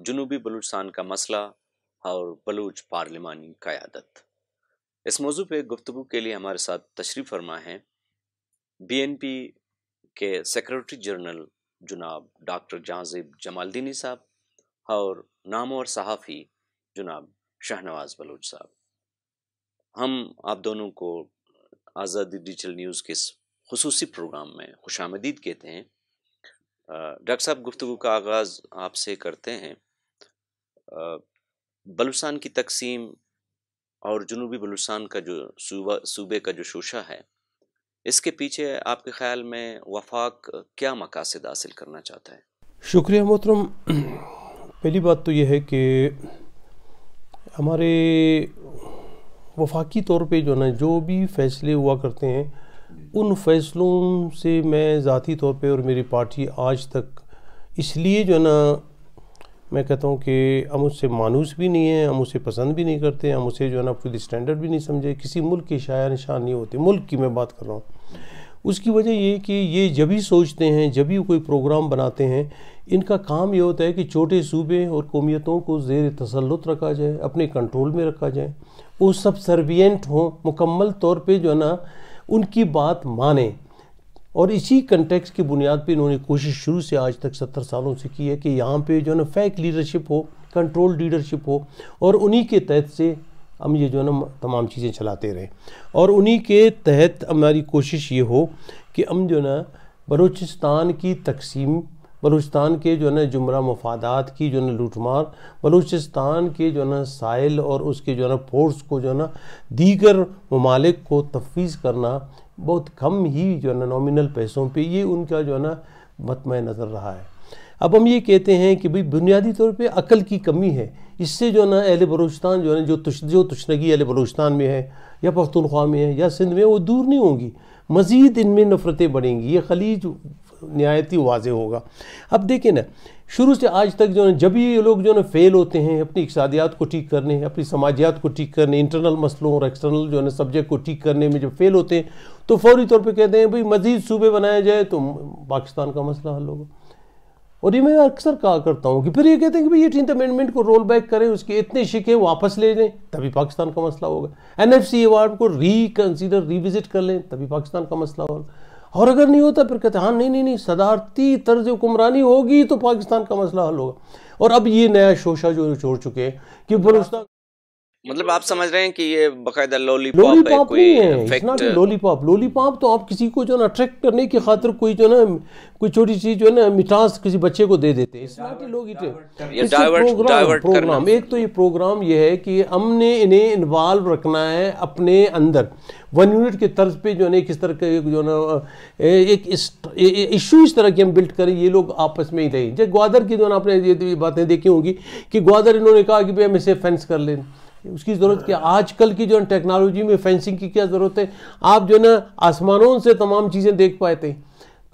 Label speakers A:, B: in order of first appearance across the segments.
A: जनूबी बलूचिस्तान का मसला और बलूच पार्लिमानी क़्यादत। इस मौजू पर गुफ्तु के लिए हमारे साथ तशरीफ़ फरमा है बीएनपी के सेक्रेटरी जनरल जनाब डॉक्टर जहाजिब जमालदीनी साहब और नाम और सहाफ़ी जनाब शाहनवाज बलूच साहब। हम आप दोनों को आज़ादी डिजिटल न्यूज़ के खसूसी प्रोग्राम में खुश आमदीद कहते हैं। डॉक्टर साहब गुफ्तु का आगाज़ आपसे करते हैं। बलूचिस्तान की तकसीम और जनूबी बलूचिस्तान का जो सूबा, सूबे का जो शोशा है, इसके पीछे आपके ख्याल में वफाक क्या मकासद हासिल करना चाहता है?
B: शुक्रिया मोहतरम। पहली बात तो यह है कि हमारे वफाकी तौर पे जो ना, जो भी फैसले हुआ करते हैं, उन फैसलों से मैं ज़ाती तौर पे और मेरी पार्टी आज तक इसलिए जो है ना मैं कहता हूँ कि हम उससे मानूस भी नहीं है, हम उसे पसंद भी नहीं करते, हम उसे जो है ना कोई स्टैंडर्ड भी नहीं समझे। किसी मुल्क के शायर निशान नहीं होते, मुल्क की मैं बात कर रहा हूँ। उसकी वजह ये कि ये जब भी सोचते हैं, जब भी कोई प्रोग्राम बनाते हैं, इनका काम ये होता है कि छोटे सूबे और कौमियतों को जेर तसलुत रखा जाए, अपने कंट्रोल में रखा जाए, वो सब सर्वियंट हों, मुकम्मल तौर पे जो है ना, उनकी बात माने। और इसी कंटेक्स की बुनियाद पे इन्होंने कोशिश शुरू से आज तक सत्तर सालों से की है कि यहाँ पे जो है ना फैक लीडरशिप हो कंट्रोल लीडरशिप हो, और उन्हीं के तहत से हम ये जो है ना तमाम चीज़ें चलाते रहे। और उन्हीं के तहत हमारी कोशिश ये हो कि हम जो है ना बलूचिस्तान की तकसीम, बलूचिस्तान के जो है ना जुमरा मफादात की जो है ना लूटमार, बलूचिस्तान के जो है ना साइल और उसके जो है ना फोर्स को जो है ना दीगर ममालिक को तफवीज़ करना बहुत कम ही जो है ना नॉमिनल पैसों पे ये उनका जो है ना मतम नज़र रहा है। अब हम ये कहते हैं कि भाई बुनियादी तौर पे अकल की कमी है। इससे जो है ना अहल बलोचस्तान जो है ना, जो तुश, जो तुशनगी अहल बलोचस्तान में है, या पख्तनख्वा में है, या सिंध में वो दूर नहीं होंगी। मज़ीद इनमें नफ़रतें बढ़ेंगी। ये खलीज नहायत ही वाज होगा। अब देखें ना, शुरू से आज तक जो है, जब भी ये लोग जो है फेल होते हैं, अपनी इकसादियात को ठीक करने, अपनी समाजियात को ठीक करने इंटरनल मसलों और एक्सटर्नल जो है सब्जेक्ट को ठीक करने में जब फेल होते हैं तो फौरी तौर पे कहते हैं, भाई, मज़ीद सूबे बनाए जाए तो पाकिस्तान का मसला हल होगा। और ये मैं अक्सर कहा करता हूँ कि फिर ये कहते हैं कि भाई एटीन अमेंडमेंट को रोल बैक करें, उसके इतने शिके वापस ले लें, तभी पाकिस्तान का मसला होगा। एन एफ़ सी अवार्ड को रिकन्सिडर रिविजिट कर लें, तभी पाकिस्तान का मसला होगा। और अगर नहीं होता, फिर कहते हाँ नहीं नहीं नहीं सदारती तर्ज हुक्मरानी होगी तो पाकिस्तान का मसला हल होगा। और अब ये नया शोशा जो छोड़ चुके हैं, कि बलूचिस्तान
A: मतलब आप समझ रहे हैं कि ये बकायदा लॉलीपॉप लॉलीपॉप
B: नहीं है। लॉलीपॉप लॉलीपॉप तो आप किसी को जो ना अट्रैक्ट करने की खातिर कोई जो ना कोई छोटी चीज़ जो है ना मिठास किसी बच्चे को दे देते हैं। प्रोग्राम एक तो ये प्रोग्राम ये है कि हमने इन्हें इन्वॉल्व रखना है अपने अंदर। वन यूनिट के तर्ज पे जो है किस तरह के जो ना एक इशू इस तरह की हम बिल्ड करें ये लोग आपस में ही रहे। जैसे ग्वादर की जो ना आपने ये बातें देखी होंगी कि ग्वादर इन्होंने कहा कि भाई हम इसे फेंस कर लें। उसकी ज़रूरत क्या? आजकल की जो है टेक्नोलॉजी में फेंसिंग की क्या ज़रूरत है? आप जो है ना आसमानों से तमाम चीज़ें देख पाते हैं।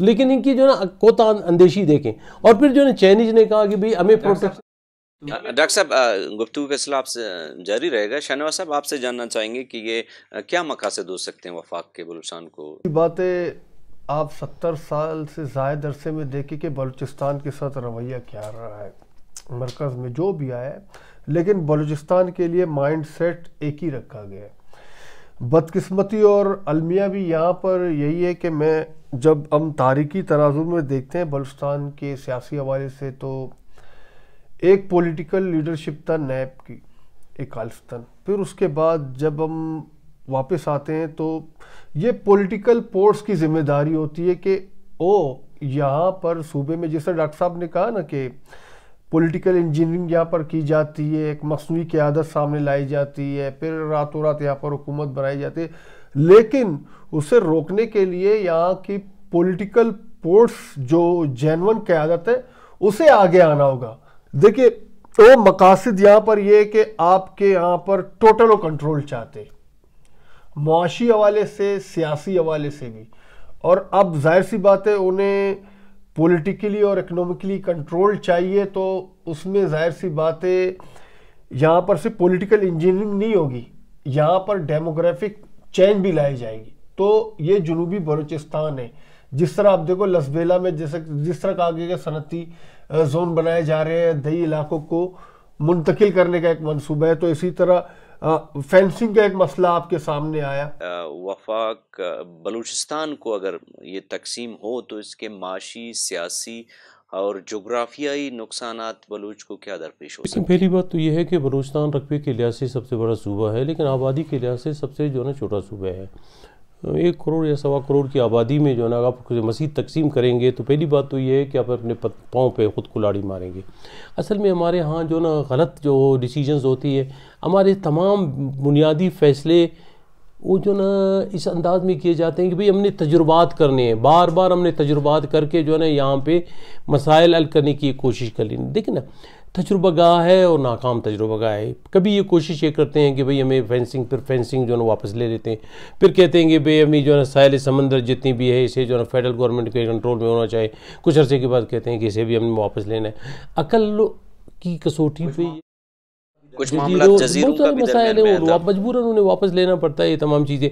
B: लेकिन इनकी जो ना कोता अंदेशी देखें। और फिर जो है चाइनीज़ ने कहा कि भाई हमें प्रोटेक्शन
A: डॉक्टर साहब गुफ्तु का सिलसिला आपसे जारी रहेगा। शहनवाज साहब आपसे जानना चाहेंगे कि ये क्या मकासद हो सकते हैं वफाक के बलूचिस्तान को?
C: बातें आप सत्तर साल से जायद अरसे में देखें कि बलूचिस्तान के साथ रवैया क्या रहा है? मरकज़ में जो भी आया लेकिन बलूचिस्तान के लिए माइंड सेट एक ही रखा गया है। बदकिस्मती और अलमिया भी यहाँ पर यही है कि मैं जब हम तारीखी तराजू में देखते हैं बलूचिस्तान के सियासी हवाले से तो एक पॉलिटिकल लीडरशिप था नैब की, एक खालिस्तान फिर उसके बाद जब हम वापस आते हैं तो ये पॉलिटिकल पोर्ट्स की ज़िम्मेदारी होती है कि, ओ, यहाँ पर सूबे में, जैसे डॉक्टर साहब ने कहा ना कि पॉलिटिकल इंजीनियरिंग यहाँ पर की जाती है, एक मसनू क्यादत सामने लाई जाती है, फिर रातों रात यहाँ पर हुकूमत बनाई जाती है। लेकिन उसे रोकने के लिए यहाँ की पॉलिटिकल पोर्ट्स जो जैनवन क्यादत है, उसे आगे आना होगा। देखिए तो मकासद यहाँ पर यह कि आपके यहाँ पर टोटल कंट्रोल चाहते मुआशी हवाले से, सियासी हवाले से भी। और अब ज़ाहिर सी बात है, उन्हें पॉलिटिकली और इकोनॉमिकली कंट्रोल चाहिए तो उसमें ज़ाहिर सी बातें, यहाँ पर सिर्फ़ पॉलिटिकल इंजीनियरिंग नहीं होगी, यहाँ पर डेमोग्राफिक चेंज भी लाई जाएगी। तो ये जनूबी बलूचिस्तान है। जिस तरह आप देखो, लसबेला में जैसे जिस तरह कहा गया सनती जोन बनाए जा रहे हैं, दही इलाकों को मुंतकिल करने का एक मनसूबा है तो इसी तरह फेंसिंग का एक मसला आपके सामने आया।
A: वफाक बलूचिस्तान को अगर ये तकसीम हो तो इसके माशी सियासी और जोग्राफियाई नुकसान बलूच को क्या दरपेश हो लेकिन
B: पहली बात तो यह है कि बलूचिस्तान रकबे के लिहाज से सबसे बड़ा सूबा है लेकिन आबादी के लिहाज से सबसे जो है ना छोटा सूबा है। एक करोड़ या सवा करोड़ की आबादी में जो है ना आप मसीद तकसीम करेंगे तो पहली बात तो ये है कि आप अपने पाँव पे ख़ुद कुलाड़ी मारेंगे। असल में हमारे यहाँ जो ना गलत जो डिसीजंस होती है, हमारे तमाम बुनियादी फ़ैसले, वो जो ना इस अंदाज में किए जाते हैं कि भाई हमने तजुर्बात करने हैं। बार बार हमने तजुर्बात करके जो है ना, यहाँ पे मसाइल हल करने की कोशिश कर ली। देखिए ना तजुर्बा गाह है और नाकाम तजुर्बा गाह है। कभी ये कोशिश ये करते हैं कि भाई हमें फेंसिंग फिर फेंसिंग जो है ना वापस ले लेते हैं। फिर कहते हैं कि भाई हमें जो है साहिल समंदर जितनी भी है इसे जो है फेडरल गवर्नमेंट के कंट्रोल में होना चाहिए। कुछ अरसे के बाद कहते हैं कि इसे भी हमें वापस लेना है। अकल की कसौटी पे
A: कुछ मामला का भी मसाइल है
B: और मजबूरन उन्हें वापस लेना पड़ता है ये तमाम चीज़ें।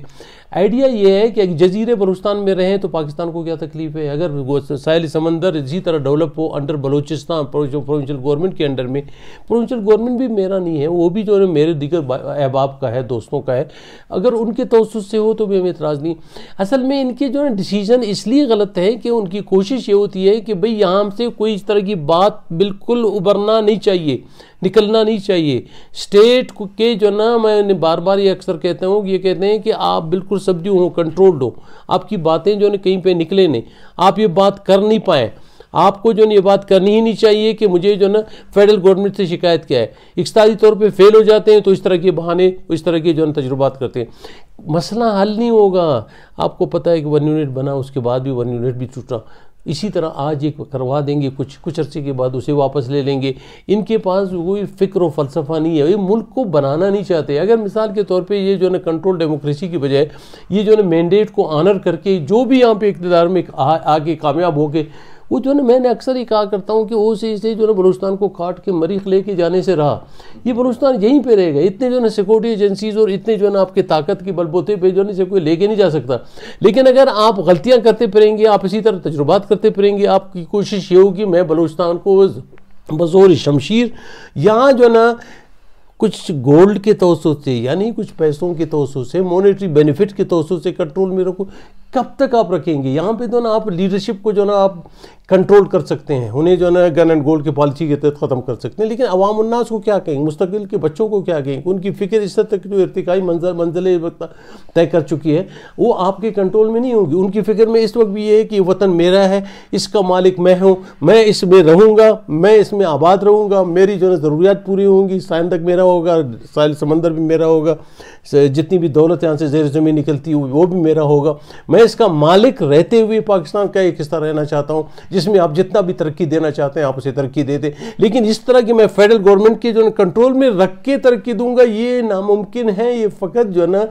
B: आइडिया ये है कि जजीरे बलूचिस्तान में रहें तो पाकिस्तान को क्या तकलीफ़ है? अगर साहिल समंदर इसी तरह डेवलप हो अंडर बलूचिस्तान प्रोविंशल गवर्नमेंट के अंडर में प्रोविंशल गवर्नमेंट भी मेरा नहीं है वो भी जो है मेरे दिगर अहबाब का है दोस्तों का है। अगर उनके तोसुस से हो तो भी हमें इतराज़ नहीं। असल में इनके जो है डिसीज़न इसलिए गलत है कि उनकी कोशिश ये होती है कि भाई यहाँ से कोई इस तरह की बात बिल्कुल उभरना नहीं चाहिए। निकलना नहीं चाहिए। स्टेट के जो ना मैं बार बार ये अक्सर कहता हूँ ये कहते हैं कि आप बिल्कुल सब्ड्यू हो कंट्रोल्ड हो आपकी बातें जो है कहीं पे निकले नहीं। आप ये बात कर नहीं पाए। आपको जो ये बात करनी ही नहीं चाहिए कि मुझे जो ना फेडरल गवर्नमेंट से शिकायत क्या है। इकतादी तौर पे फेल हो जाते हैं तो इस तरह के बहाने, इस तरह के जो है तजुर्बात करते हैं। मसला हल नहीं होगा। आपको पता है कि वन यूनिट बना, उसके बाद भी वन यूनिट भी टूटा। इसी तरह आज ये करवा देंगे, कुछ कुछ अरसे के बाद उसे वापस ले लेंगे। इनके पास कोई फ़िक्र और फ़लसफ़ा नहीं है। ये मुल्क को बनाना नहीं चाहते। अगर मिसाल के तौर पे ये जो है कंट्रोल डेमोक्रेसी की बजाय, ये जो है मैंडेट को आनर करके जो भी यहाँ पे इकतदार में आके कामयाब हो गए वो जो है ना, मैंने अक्सर ही कहा करता हूँ कि वो से जो है बलूचिस्तान को काट के मरीख लेके जाने से रहा। ये बलूचिस्तान यहीं पे रहेगा इतने जो है सिक्योरिटी एजेंसीज और इतने जो है ना, आपके ताकत के बलबोते पे जो है इसे कोई लेके नहीं जा सकता। लेकिन अगर आप गलतियाँ करते फिरेंगे, आप इसी तरह तजुर्बात करते फिरेंगे, आपकी कोशिश ये होगी, मैं बलूचिस्तान को बजोर शमशीर, यहाँ जो है ना, कुछ गोल्ड के तोसुत से, यानी कुछ पैसों के तोसुत से मोनेटरी बेनिफिट के तोसुत से कंट्रोल में रखूँ कब तक आप रखेंगे? यहाँ पे तो ना आप लीडरशिप को जो ना आप कंट्रोल कर सकते हैं। उन्हें जो ना गन एंड गोल्ड की पॉलिसी के तहत ख़त्म कर सकते हैं। लेकिन अवाम उन्नास को क्या कहेंगे? मुस्तकिल के बच्चों को क्या कहेंगे? उनकी फ़िक्र इस तक जो इरतकाई मंजर, मंजिल तय कर चुकी है, वो आपके कंट्रोल में नहीं होगी। उनकी फ़िक्र में इस वक्त भी ये है कि वतन मेरा है, इसका मालिक मैं हूँ, मैं इसमें रहूँगा, मैं इसमें आबाद रहूँगा, मेरी जो है ज़रूरियात पूरी होंगी साइन तक मेरा होगा, साहिल समंदर भी मेरा होगा। जितनी भी दौलत यहाँ से जेर ज़मीन निकलती हुई वो भी मेरा होगा। मैं इसका मालिक रहते हुए पाकिस्तान का एक हिस्सा रहना चाहता हूँ, जिसमें आप जितना भी तरक्की देना चाहते हैं, आप उसे तरक्की दे दें। लेकिन इस तरह की मैं फेडरल गवर्नमेंट के जो कंट्रोल में रख के तरक्की दूँगा, ये नामुमकिन है, ये फ़कत जो है ना,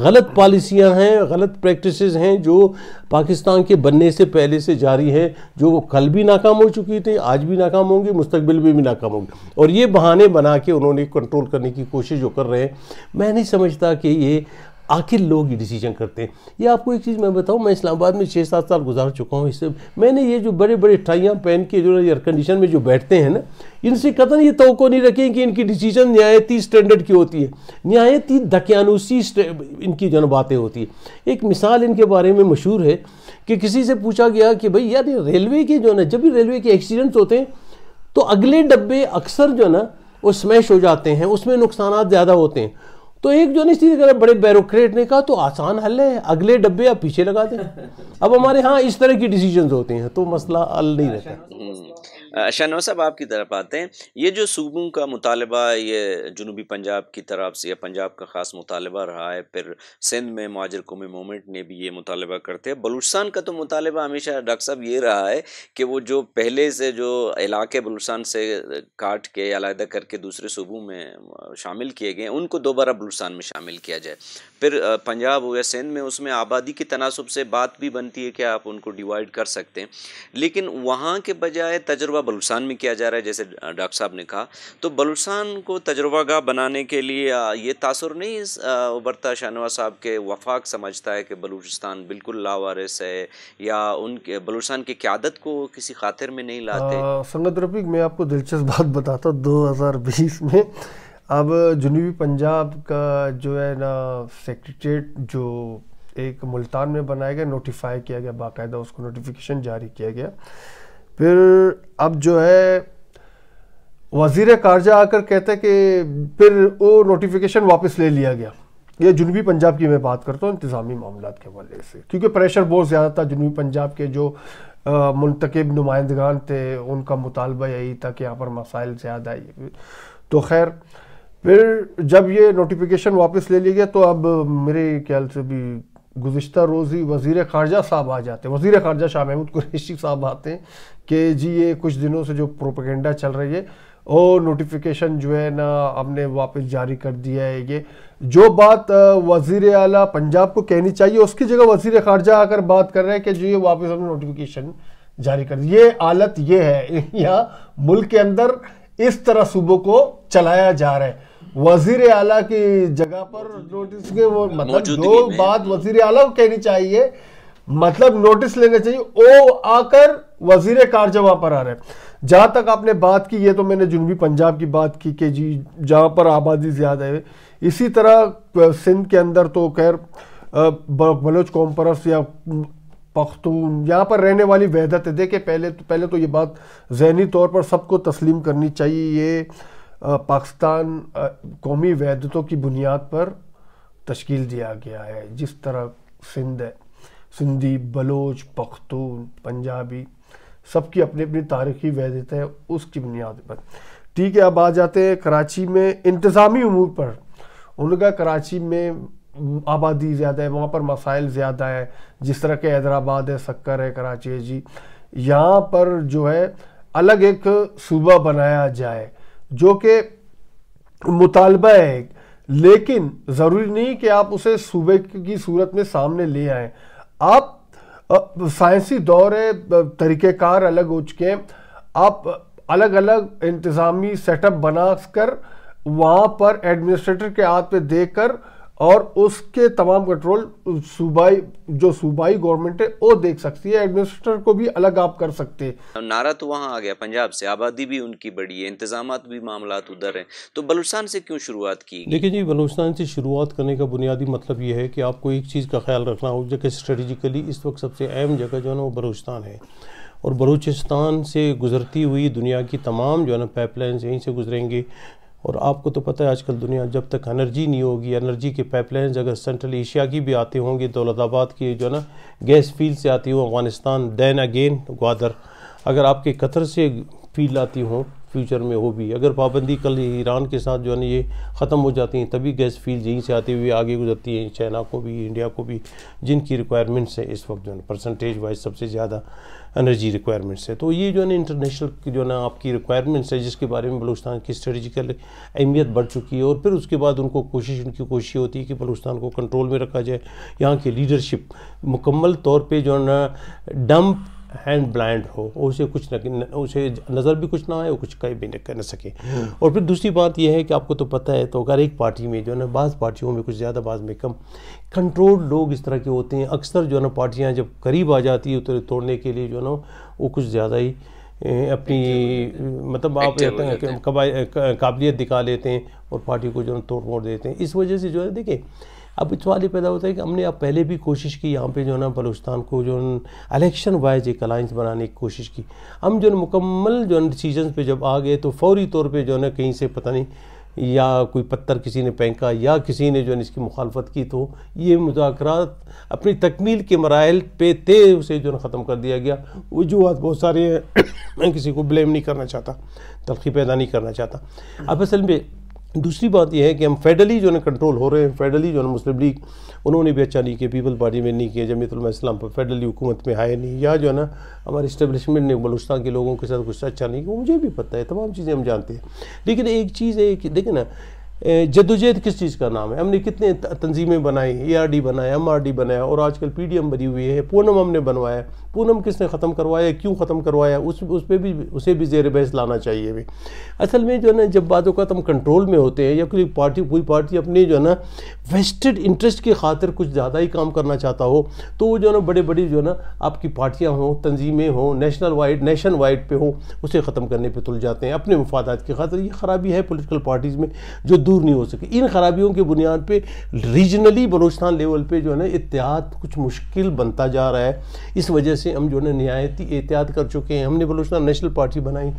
B: गलत पॉलिसियाँ हैं, गलत प्रैक्टिस हैं, जो पाकिस्तान के बनने से पहले से जारी है, जो वो कल भी नाकाम हो चुकी थी, आज भी नाकाम होंगे मुस्तबिल भी नाकाम होंगे। और ये बहाने बना के उन्होंने कंट्रोल करने की कोशिश जो कर रहे हैं, मैं नहीं समझता कि ये आखिर लोग ये डिसीज़न करते हैं। ये आपको एक चीज़ मैं बताऊँ, मैं इस्लामाबाद में छः सात साल गुजार चुका हूँ, इससे मैंने ये जो बड़े बड़े टाइयाँ पहन के, जो एयर कंडीशन में जो बैठते हैं ना, इनसे कतन ये तो नहीं रखें कि इनकी डिसीज़न न्यायती स्टैंडर्ड की होती है। न्यायती दकियानुसी इनकी जो बातें होती है। एक मिसाल इनके बारे में मशहूर है कि किसी से पूछा गया कि भाई, यार, ये रेलवे के जो ना, जब भी रेलवे के एक्सीडेंट्स होते हैं तो अगले डब्बे अक्सर जो है ना, वो स्मैश हो जाते हैं, उसमें नुकसान ज़्यादा होते हैं। तो एक जो नहीं सीधे बड़े बैरोक्रेट ने कहा तो आसान हल है अगले डब्बे आप पीछे लगा दें। अब हमारे यहाँ इस तरह की डिसीज़न होते हैं तो मसला हल नहीं रहता। हम्म।
A: शाहनवा साहब, आपकी तरफ़ आते हैं। ये जो सूबों का मुतालबा, ये जनूबी पंजाब की तरफ़ से या पंजाब का ख़ास मुतालबा रहा है, फिर सिंध में, माजर कौमी मोमेंट ने भी ये मुतालबा करते हैं। बलूचिस्तान का तो मुतालबा हमेशा डॉक्टर साहब ये रहा है कि वो जो पहले से जो इलाके बलूचिस्तान से काट के अलहदा करके दूसरे सूबों में शामिल किए गए उनको दोबारा बलूचिस्तान में शामिल किया जाए। फिर पंजाब हो या सिंध में, उसमें आबादी के तनासब से बात भी बनती है कि आप उनको डिवाइड कर सकते हैं। लेकिन वहाँ के बजाय तजर्बा बलूचिस्तान में किया जा रहा है, जैसे डॉक्टर साहब ने कहा। तो बलूचिस्तान को तजुर्बागाह बनाने के लिए ये तासर नहीं उबरता शाहनवाज साहब के वफाक समझता है कि बलूचिस्तान बिल्कुल लावारिस है, या उनके बलूचिस्तान की क्यादत को किसी खातिर में नहीं लाते?
C: संगत रफीक, मैं आपको दिलचस्प बात बताता हूँ, दो में। अब जनूबी पंजाब का जो है ना सेक्रेटरीट जो एक मुल्तान में बनाया गया, नोटिफाई किया गया, बाकायदा उसको नोटिफिकेशन जारी किया गया। फिर अब जो है, वज़ीर कारजा आकर कहते हैं कि फिर वो नोटिफिकेशन वापस ले लिया गया। ये जुनूबी पंजाब की मैं बात करता हूँ, इंतज़ामी मामला के हवाले से। क्योंकि प्रेशर बहुत ज़्यादा था जुनूबी पंजाब के जो मुंतकब नुमाइंदगान थे, उनका मुतालबा यही था कि यहाँ पर मसाइल ज़्यादा आई तो खैर, फिर जब ये नोटिफिकेशन वापस ले लिया गया तो अब मेरे ख्याल से भी गुज्त रोज़ ही वज़ी ख़ारजा साहब आ जाते हैं। वज़ी ख़ारजा शाह महमूद कुरैशी साहब आते हैं कि जी ये कुछ दिनों से जो प्रोपेगेंडा चल रही है वो नोटिफिकेशन जो है ना हमने वापस जारी कर दिया है ये। जो बात वज़ी अला पंजाब को कहनी चाहिए, उसकी जगह वज़ी ख़ारजा आकर बात कर रहे हैं कि जो ये वापस हमने नोटिफिकेशन जारी कर ये हालत ये है, यहाँ मुल्क के अंदर इस तरह सूबों को चलाया जा रहा है। वज़ीर आला की जगह पर नोटिस के वो मतलब जो बात वज़ीर आला को कहनी चाहिए। मतलब नोटिस लेना चाहिए। ओ आकर वज़ीर कारजा वहाँ पर आ रहे हैं। जहाँ तक आपने बात की ये तो मैंने जुनूबी पंजाब की बात की कि जी जहाँ पर आबादी ज़्यादा है। इसी तरह सिंध के अंदर तो खैर बलोच कॉम्परस या पख्तून यहाँ पर रहने वाली वहदत है। देखे पहले तो पहले तो ये बात जहनी तौर पर सबको तस्लीम करनी चाहिए। ये पाकिस्तान कौमी वैधतों की बुनियाद पर तश्कील दिया गया है। जिस तरह सिंध है, सिंधी, बलोच, पख्तून, पंजाबी, सबकी अपनी अपनी तारीखी वैधत है, उसकी बुनियाद पर। ठीक है, अब आ जाते हैं कराची में इंतज़ामी अमूर पर। उनका कराची में आबादी ज़्यादा है, वहाँ पर मसाइल ज़्यादा है, जिस तरह के हैदराबाद है, सक्कर है, कराची है, जी। यहाँ पर जो है, अलग एक सूबा बनाया जाए। जो कि मुतालबा है लेकिन ज़रूरी नहीं कि आप उसे सूबे की सूरत में सामने ले आए। आप साइंसी दौर है तरीक़ेकार अलग हो चुके हैं। आप अलग अलग इंतज़ामी सेटअप बना कर वहाँ पर एडमिनिस्ट्रेटर के हाथ पे देकर और उसके तमाम कंट्रोल सूबाई जो सूबाई गवर्नमेंट है वो देख सकती है एडमिनिस्ट्रेटर को भी अलग आप कर सकते हैं।
A: नारा तो वहाँ आ गया पंजाब से आबादी भी उनकी बड़ी है इंतज़ाम भी मामला उधर हैं। तो बलूचिस्तान से क्यों शुरुआत की
B: देखिए जी बलूचिस्तान से शुरुआत करने का बुनियादी मतलब ये है कि आपको एक चीज़ का ख्याल रखना हो जगह स्ट्रेटेजिकली इस वक्त सबसे अहम जगह जो है ना वो बलूचिस्तान है। और बलूचिस्तान से गुजरती हुई दुनिया की तमाम जो है ना पाइपलाइन यहीं से गुजरेंगे। और आपको तो पता है आजकल दुनिया जब तक एनर्जी नहीं होगी एनर्जी के पाइपलाइंस अगर सेंट्रल एशिया की भी आते होंगे दौलताबाद की जो ना गैस फ़ील्ड से आती हो, अफ़गानिस्तान दैन अगेन ग्वादर। अगर आपके कतर से फ़ील्ड आती हो फ्यूचर में हो भी। अगर पाबंदी कल ईरान के साथ जो है ना ये ख़त्म हो जाती हैं, तभी गैस फ़ील्ड यहीं से आती हुई आगे गुजरती हैं, चाइना को भी, इंडिया को भी, जिनकी रिक्वायरमेंट्स है इस वक्त जो है परसेंटेज वाइज सबसे ज़्यादा एनर्जी रिक्वायरमेंट्स है। तो ये जो है ना इंटरनेशनल जो है ना आपकी रिक्वायरमेंट्स है, जिसके बारे में बलूचिस्तान की स्ट्रेटिकल अहमियत बढ़ चुकी है और फिर उसके बाद उनको कोशिश, उनकी कोशिश होती है कि बलूचिस्तान को कंट्रोल में रखा जाए। यहाँ की लीडरशिप मुकम्मल तौर पर जो है ना डंप हैंड ब्लाइंड हो उसे कुछ न उसे नज़र भी कुछ ना आए और कुछ कहीं भी कर न सके। और फिर दूसरी बात यह है कि आपको तो पता है तो अगर एक पार्टी में जो है ना बाज़ पार्टियों में कुछ ज़्यादा बाज़ में कम कंट्रोल लोग इस तरह के होते हैं। अक्सर जो है ना पार्टियाँ जब करीब आ जाती है तो तोड़ने के लिए जो है ना वो कुछ ज़्यादा ही अपनी मतलब आप काबिलियत दिखा लेते हैं और पार्टी को जो है तोड़ मोड़ देते हैं। इस वजह से जो है देखिए अब सवाल ये पैदा होता है कि हमने अब पहले भी कोशिश की यहाँ पे जो है ना बलूचिस्तान को जो इलेक्शन वाइज एक अलाइंस बनाने की कोशिश की। हम जो मुकम्मल जो है डिसीज़न पर जब आ गए तो फौरी तौर पर जो है ना कहीं से पता नहीं या कोई पत्थर किसी ने फेंका या किसी ने जो है इसकी मुखालफत की तो ये मुजाकर अपनी तकमील के मराइल पे ते उसे जो है ख़त्म कर दिया गया। वजूहत बहुत सारे हैं। मैं किसी को ब्लेम नहीं करना चाहता, तलखी पैदा नहीं करना चाहता। अब असल में दूसरी बात यह है कि हम फेडरली जो है कंट्रोल हो रहे हैं फेडरली जो है मुस्लिम लीग उन्होंने भी अच्छा नहीं किया पीपल पार्टी में नहीं किया जमीतुल इस्लाम पर फेडरली हुकूमत में आए नहीं, या जो है ना हमारे इस्टेबलिशमेंट ने बलुस्तान के लोगों के साथ कुछ अच्छा नहीं किया मुझे भी पता है, तमाम चीज़ें हम जानते हैं। लेकिन एक चीज़ है कि देखें ना जद्दोजहद किस चीज़ का नाम है? हमने कितने तंजीमें बनाई ए आर डी बनाया एम आर डी बनाया, और आजकल पी डी एम बनी हुई है, पूनम हमने बनवाया। पूनम किसने ख़त्म करवाया, क्यों ख़त्म करवाया? उस उस पर भी, उसे भी जेर बहस लाना चाहिए भी। असल में जो है ना, जब बातों का हम कंट्रोल में होते हैं, या कोई पार्टी कोई पार्टी अपने जो है ना, वेस्टेड इंटरेस्ट की खातिर कुछ ज़्यादा ही काम करना चाहता हो तो वो जो है ना बड़े बड़ी जो है ना, आपकी पार्टियाँ हों, तंजीमें हों, नेशनल वाइड, नेशन वाइड पर हो, उसे ख़त्म करने पर तुल जाते हैं, अपने मफादात की खातर। ये ख़राबी है पोलिटिकल पार्टीज़ में, जो दूर नहीं हो सके। इन खराबियों की बुनियाद पे रीजनली बलोचस्तान लेवल पे जो है ना एहतियात कुछ मुश्किल बनता जा रहा है। इस वजह से हम जो है नहायती एहतियात कर चुके हैं। हमने बलोचस्तान नेशनल पार्टी बनाई।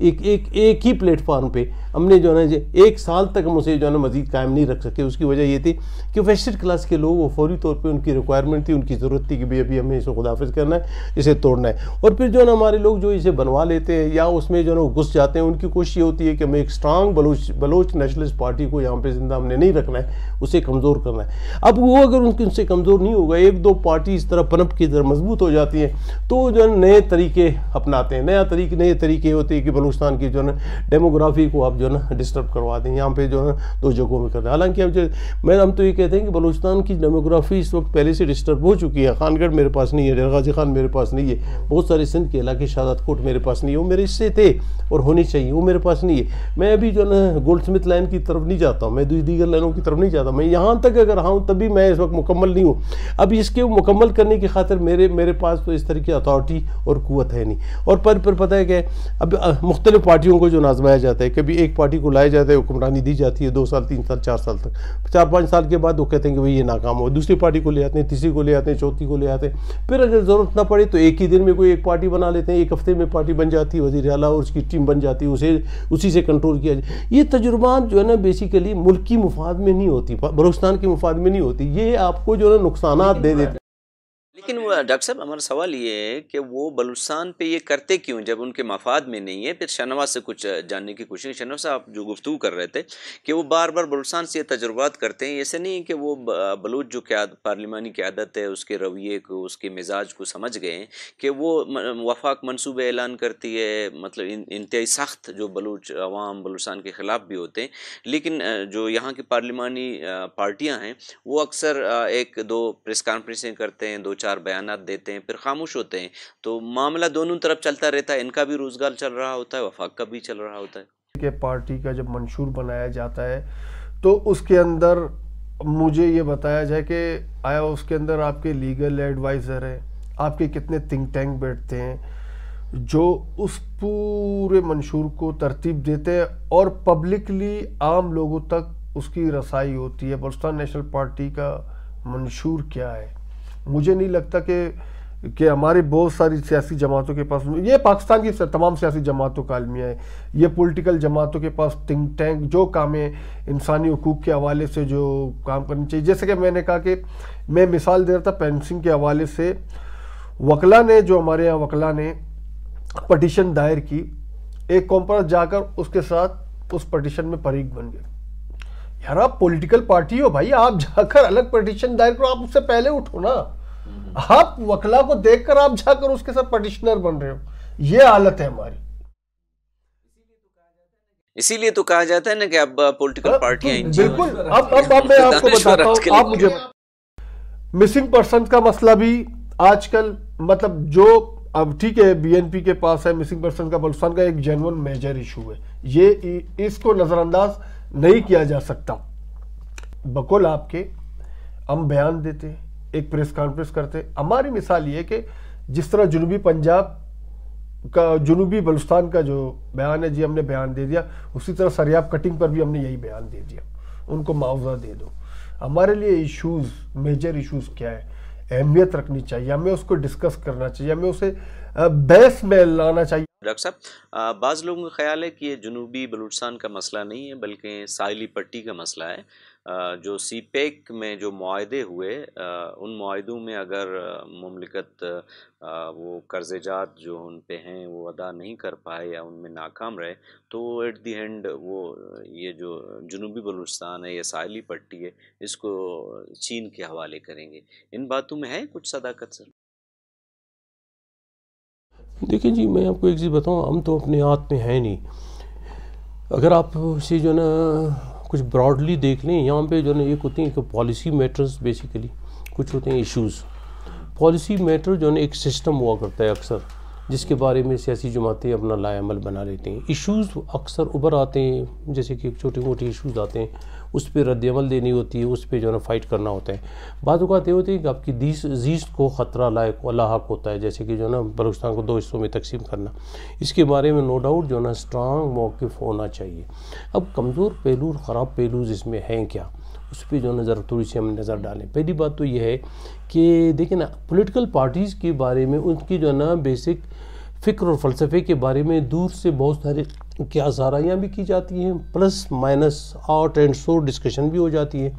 B: एक एक एक ही प्लेटफॉर्म पे हमने जो है ना एक साल तक हम उसे जो है ना मजीद कायम नहीं रख सके। उसकी वजह ये थी कि वेस्टेड क्लास के लोग, वो फौरी तौर पे उनकी रिक्वायरमेंट थी, उनकी ज़रूरत थी कि भाई अभी हमें इसे खुदाफिज करना है, इसे तोड़ना है। और फिर जो है ना, हमारे लोग जो इसे बनवा लेते हैं या उसमें जो है ना घुस जाते हैं, उनकी कोशिश ये होती है कि हमें एक strong Baloch Baloch nationalist party को यहाँ पर ज़िंदा हमने नहीं रखना है, उसे कमज़ोर करना है। अब वो अगर उनके, उनसे कमज़ोर नहीं होगा, एक दो पार्टी इस तरह पनप की तरह मज़बूत हो जाती है तो जो है नए तरीके अपनाते हैं। नया तरीके, नए तरीके होते हैं कि बलूचिस्तान की जो है डेमोग्राफी को आप जो है डिस्टर्ब करवा दें। यहाँ पे जो है, दो जगहों में कर रहे हैं। हालाँकि अब जो, मैं हम तो ये कहते हैं कि बलूचिस्तान की डेमोग्राफी इस वक्त पहले से डिस्टर्ब हो चुकी है। खानगढ़ मेरे पास नहीं है गाजी खान मेरे पास नहीं है। बहुत सारे सिंध के इलाके शादात कोट मेरे पास नहीं है। वो मेरे इससे थे और होने चाहिए, वो मेरे पास नहीं है। मैं अभी जो है गोल्ड स्मिथ लाइन की तरफ़ नहीं जाता हूँ। मैं दीगर लाइनों की तरफ़ नहीं जाता मैं यहाँ तक अगर आऊँ तभी मैं इस वक्त मुकम्मल नहीं हूँ। अब इसके मुकम्मल करने की खातिर मेरे मेरे पास तो इस तरह की अथॉरिटी और कुत है नहीं। और पर पर पता है कि अब मुख्तलिफ़ पार्टियों को जो नाजमाया जाता है, कभी एक पार्टी को लाया जाता है, हुक्मरानी दी जाती है दो साल, तीन साल, चार साल तक। चार पाँच साल के बाद वो कहते हैं कि भाई ये नाकाम हो। दूसरी पार्टी को ले आते हैं, तीसरी को ले आते हैं, चौथी को ले आते हैं। फिर अगर ज़रूरत ना पड़े तो एक ही दिन में कोई एक पार्टी बना लेते हैं, एक हफ़्ते में पार्टी बन जाती है वजी अला और उसकी टीम बन जाती है, उसे, उसी से कंट्रोल किया जाए। ये तजुर्बात जो है ना बेसिकली मुल्क की मुफाद में नहीं होती बलोचिस्तान के मुफाद में नहीं होती। ये आपको जो है नुकसान दे देते
A: लेकिन डॉक्टर साहब हमारा सवाल ये है कि वो बलूचिस्तान पे ये करते क्यों? जब उनके मफाद में नहीं है फिर शहनवाज से कुछ जानने की कोशिश शहनवाज साहब जो गुफ्तु कर रहे थे कि वो बार बार बलूचिस्तान से ये तजुर्बात करते हैं ऐसे नहीं है कि वो बलूच जो क्या पार्लिमानी क्यादत है उसके रवैये को उसके मिजाज को समझ गए हैं कि वो वफाक मनसूबे ऐलान करती है मतलब इंतहाई सख्त जो बलूच अवाम बलूचिस्तान के ख़िलाफ़ भी होते हैं। लेकिन जो यहाँ की पार्लिमानी पार्टियाँ हैं वो अक्सर एक दो प्रेस कॉन्फ्रेंसें करते हैं दो चार चार बयान देते हैं, फिर खामोश होते हैं। तो मामला दोनों तरफ़ चलता रहता है, इनका भी रोज़गार चल रहा होता है, वफाक का भी चल रहा होता है।
C: के पार्टी का जब मंशूर बनाया जाता है तो उसके अंदर मुझे ये बताया जाए कि आया उसके अंदर आपके लीगल एडवाइज़र है, आपके कितने थिंक टैंक बैठते हैं, जो उस पूरे मंशूर को तरतीब देते हैं और पब्लिकली आम लोगों तक उसकी रसाई होती है बलुस्तान नेशनल पार्टी का मंशूर क्या है? मुझे नहीं लगता कि कि हमारी बहुत सारी सियासी जमातों के पास, ये पाकिस्तान की तमाम सियासी जमातों का अलमिया है। ये पॉलिटिकल जमातों के पास थिंक टैंक जो काम है इंसानी हकूक़ के हवाले से जो काम करनी चाहिए। जैसे कि मैंने कहा कि मैं मिसाल दे रहा था पेंसिंग के हवाले से। वकला ने, जो हमारे यहाँ वकला ने पटिशन दायर की, एक कॉम्प्रेस जाकर उसके साथ उस पटिशन में फरीक बन गए। यार आप पॉलिटिकल पार्टी हो भाई, आप जाकर अलग पटिशन दायर करो, आप उससे पहले उठो ना। आप वकला को देखकर आप जाकर उसके साथ पटिशनर बन रहे हो। ये हालत है हमारी।
A: इसीलिए तो कहा जाता है ना कि अब पॉलिटिकल पार्टियाँ
C: तो बिल्कुल अब अब अब मैं आपको बताता हूँ आप मुझे मिसिंग पर्सन का मसला भी आजकल मतलब जो अब ठीक है बीएनपी के पास है मिसिंग पर्सन का बलुस्तान का एक जेनवन मेजर इशू है। ये इसको नजरअंदाज नहीं किया जा सकता। बकुल आपके हम बयान देते एक प्रेस कॉन्फ्रेंस करते हमारी मिसाल ये कि जिस तरह जनूबी पंजाब का, जनूबी बलुस्तान का जो बयान है जी, हमने बयान दे दिया। उसी तरह सरियाब कटिंग पर भी हमने यही बयान दे दिया। उनको मुआवजा दे दो। हमारे लिए इश्यूज़ मेजर इश्यूज़ क्या है? अहमियत रखनी चाहिए। हमें उसको डिस्कस करना चाहिए। हमें उसे बहस में लाना चाहिए।
A: डॉक्टर साहब बाज़ लोगों का ख्याल है कि ये जनूबी बलूचिस्तान का मसला नहीं है, बल्कि साहिली पट्टी का मसला है। जो सी पैक में जो माहे हुए उन माहों में अगर ममलिकत वो कर्ज़जात जो उन पे हैं, वो अदा नहीं कर पाए या उनमें नाकाम रहे तो एट दी एंड वो, ये जो जनूबी बलूचिस्तान है, या साहिली पट्टी है, इसको चीन के हवाले करेंगे। इन बातों में है कुछ सदाकत, सर?
B: देखिए जी, मैं आपको एक चीज़ बताऊँ, हम तो अपने हाथ में हैं नहीं। अगर आप से जो ना कुछ ब्रॉडली देख लें, यहाँ पे जो है एक होती हैं पॉलिसी मैटर्स बेसिकली कुछ होते हैं इश्यूज़ पॉलिसी मैटर जो है एक सिस्टम हुआ करता है अक्सर। जिसके बारे में सियासी जमातें अपना लायामल बना लेते हैं। इश्यूज़ अक्सर उभर आते हैं, जैसे कि छोटे मोटे इश्यूज़ आते हैं, उस पर रद्दमल देनी होती है, उस पर जो है ना फाइट करना होता है। बाद ये होती है कि आपकी दीस जीस को ख़तरा लायक लाक होता है, जैसे कि जो है ना बलूचिस्तान को दो हिस्सों में तकसीम करना। इसके बारे में नो डाउट जो है ना स्ट्रांग मौक़ होना चाहिए। अब कमज़ोर पहलू और ख़राब पहलू इसमें हैं क्या? उस पर जो नज़र थोड़ी सी हम नज़र डालें। पहली बात तो यह है कि देखिए ना पॉलिटिकल पार्टीज़ के बारे में, उनकी जो है ना बेसिक फ़िक्र और फ़लसफ़े के बारे में दूर से बहुत सारे क्या साराइयाँ भी की जाती हैं plus minus out and so discussion भी हो जाती है।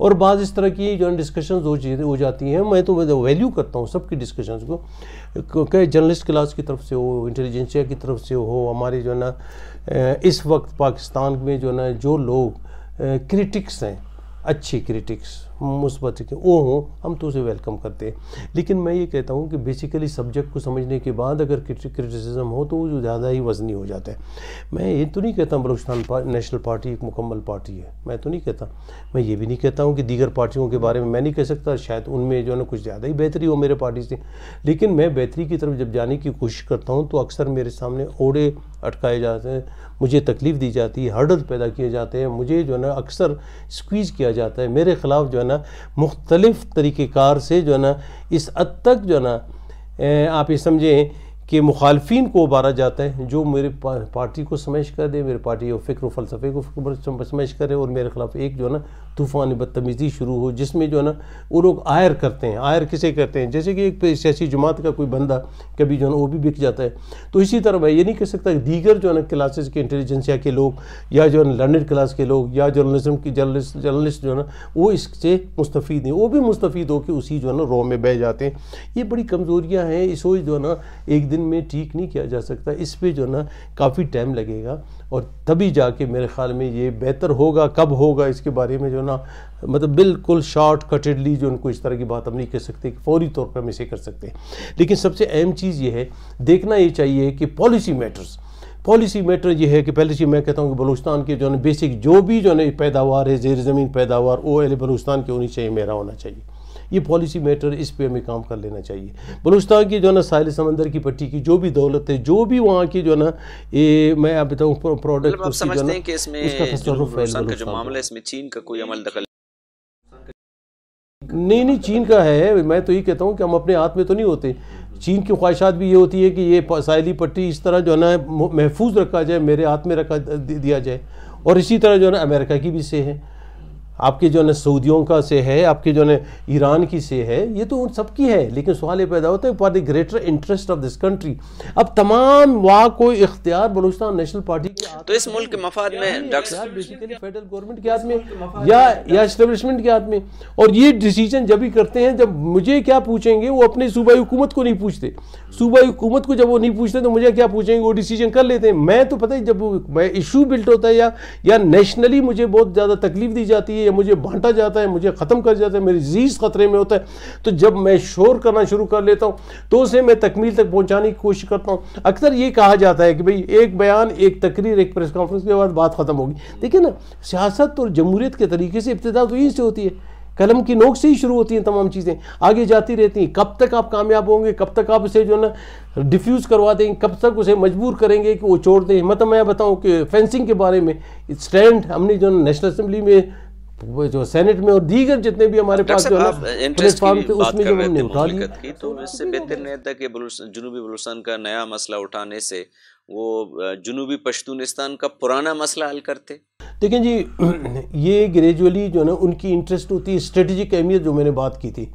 B: और बाद इस तरह की जो डिस्कशन हो चीज़ें, हो जाती हैं, मैं तो वैल्यू करता हूँ सबकी डिस्कशंस को। कई जर्नलिस्ट क्लास की तरफ़ से हो इंटेलिजेंसिया की तरफ़ से हो, हमारे जो है ना इस वक्त पाकिस्तान में जो है ना, जो लोग क्रिटिक्स हैं, अच्छी क्रिटिक्स मुस्बत के वो हों हम तो उसे वेलकम करते हैं। लेकिन मैं ये कहता हूँ कि बेसिकली सब्जेक्ट को समझने के बाद अगर क्रिटिसिज्म हो तो वो ज़्यादा ही वजनी हो जाता है। मैं ये तो नहीं कहता बलूचिस्तान नेशनल पार्टी एक मुकम्मल पार्टी है। मैं तो नहीं कहता। मैं ये भी नहीं कहता हूँ कि दीगर पार्टियों के बारे में मैं नहीं कह सकता। शायद उनमें जो है ना कुछ ज़्यादा ही बेहतरी हो मेरे पार्टी से। लेकिन मैं बेहतरी की तरफ़ जब जाने की कोशिश करता हूँ तो अक्सर मेरे सामने ओढ़े अटकाए जाते हैं, मुझे तकलीफ़ दी जाती है, हर्डल पैदा किए जाते हैं, मुझे जो है ना अक्सर स्क्वीज़ किया जाता है। मेरे ख़िलाफ़ जो है ना मुख्तलिफ़ तरीक़ेकार से जो है ना इस हद तक जो है ना आप ये समझें कि मुखालफी को उबारा जाता है, जो मेरे पा, पार्टी को समझ कर दे, मेरे पार्टी और फ़िक्र, फ़लसफ़े को समझ करे और मेरे ख़िलाफ़ एक जो है ना तूफ़ान बदतमीज़ी शुरू हो, जिसमें जो है ना वो लोग आयर करते हैं। आयर किसे करते हैं? जैसे कि एक सियासी जमात का कोई बंदा कभी जो है ना वो भी बिक जाता है। तो इसी तरह मैं ये नहीं कह सकता दीगर जो है ना क्लासेस के इंटेलिजेंसिया के लोग, या जो है ना लर्नड क्लास के लोग, या जर्नलिज्म की जर्नलिस्ट जर्नलिस्ट जो है ना वो इससे मुस्तफ़ हैं वो भी मुस्तफ़ होकर उसी जो है ना रो में बह जाते हैं। ये बड़ी कमज़ोरियाँ हैं इसको जो है ना एक दिन में ठीक नहीं किया जा सकता, इस पर जो ना काफ़ी टाइम लगेगा। और तभी जाके मेरे ख्याल में ये बेहतर होगा, कब होगा, इसके बारे में जो ना मतलब बिल्कुल शॉर्ट कटेडली जो उनको इस तरह की बात हम नहीं कर सकते कि फौरी तौर पर हम इसे कर सकते हैं। लेकिन सबसे अहम चीज़ ये है, देखना ये चाहिए कि पॉलिसी मैटर्स पॉलिसी मैटर ये है कि पहले चीज़ मैं कहता हूँ कि बलूचिस्तान के जो है बेसिक जो भी जो है पैदावार है, जेर ज़मीन पैदावार वो एल बलूचिस्तान की होनी चाहिए, मेरा होना चाहिए। ये पॉलिसी मैटर इस पे हमें काम कर लेना चाहिए। बलूचिस्तान की जो है ना साहिल समंदर की पट्टी की जो भी दौलत है जो भी वहाँ की जो है ना ये मैं आप बताऊँ प्रोडक्ट
A: मतलब समझते हैं कि इसमें जो मामला इसमें चीन का कोई अमल दखल
B: नहीं नहीं चीन का है मैं तो ये कहता हूँ कि हम अपने हाथ में तो नहीं होते। चीन की ख्वाहिशात भी ये होती है कि ये साहिली पट्टी इस तरह जो है ना महफूज रखा जाए मेरे हाथ में रखा दिया जाए। और इसी तरह जो है ना अमेरिका की भी से है। आपके जो है सऊदियों का से है आपके जो है ईरान की से है ये तो उन सबकी है लेकिन सवाल ये पैदा होता है for the greater interest of this country अब तमाम वहाँ को इख्तियार बलूचिस्तान नेशनल पार्टी
A: के तो इस मुल्क के मफाद में
B: बेसिकली फेडरल गवर्नमेंट के हाथ में या या इस्टेब्लिशमेंट के हाथ में। और ये डिसीज़न जब भी करते हैं जब मुझे क्या पूछेंगे वो अपने सूबाई हुकूमत को नहीं पूछते। सूबाई हुकूमत को जब वो नहीं पूछते तो मुझे क्या पूछेंगे वो डिसीज़न कर लेते हैं। मैं तो पता ही जब मैं इशू बिल्ट होता है या या नेशनली मुझे बहुत ज़्यादा तकलीफ़ दी जाती है, मुझे बांटा जाता है, मुझे ख़त्म कर जाता है, मेरी जीज ख़तरे में होता है। तो जब मैं शोर करना शुरू कर लेता हूँ तो उसे मैं तकमील तक पहुँचाने की कोशिश करता हूँ। अक्सर ये कहा जाता है कि भाई, एक बयान, एक तकरीर, एक प्रेस कॉन्फ्रेंस के बाद बात ख़त्म होगी। देखिए ना, सियासत और जमहूरीत के तरीके से इब्तदा तो यहीं से होती है। कलम की नोक से ही शुरू होती हैं तमाम चीज़ें। आगे जाती रहती हैं, कब तक आप कामयाब होंगे, कब तक आप इसे जो है ना डिफ्यूज़ करवा देंगे, कब तक उसे मजबूर करेंगे कि वो छोड़ दें। मतलब मैं बताऊँ कि फेंसिंग के बारे में स्टैंड हमने जो नेशनल असम्बली में जो सेनेट में और दीगर जितने भी हमारे पास जो
A: प्लेटफॉर्म थे उसमें जो हमने उठा लिया तो इससे बेहतर नहीं था कि जनूबी बलूचिस्तान का नया मसला उठाने से वो जनूबी पश्तूनिस्तान का पुराना मसला हल करते।
B: देखें जी ये ग्रेजुअली जो है ना उनकी इंटरेस्ट होती है स्ट्रेटजिक अहमियत जो मैंने बात की थी।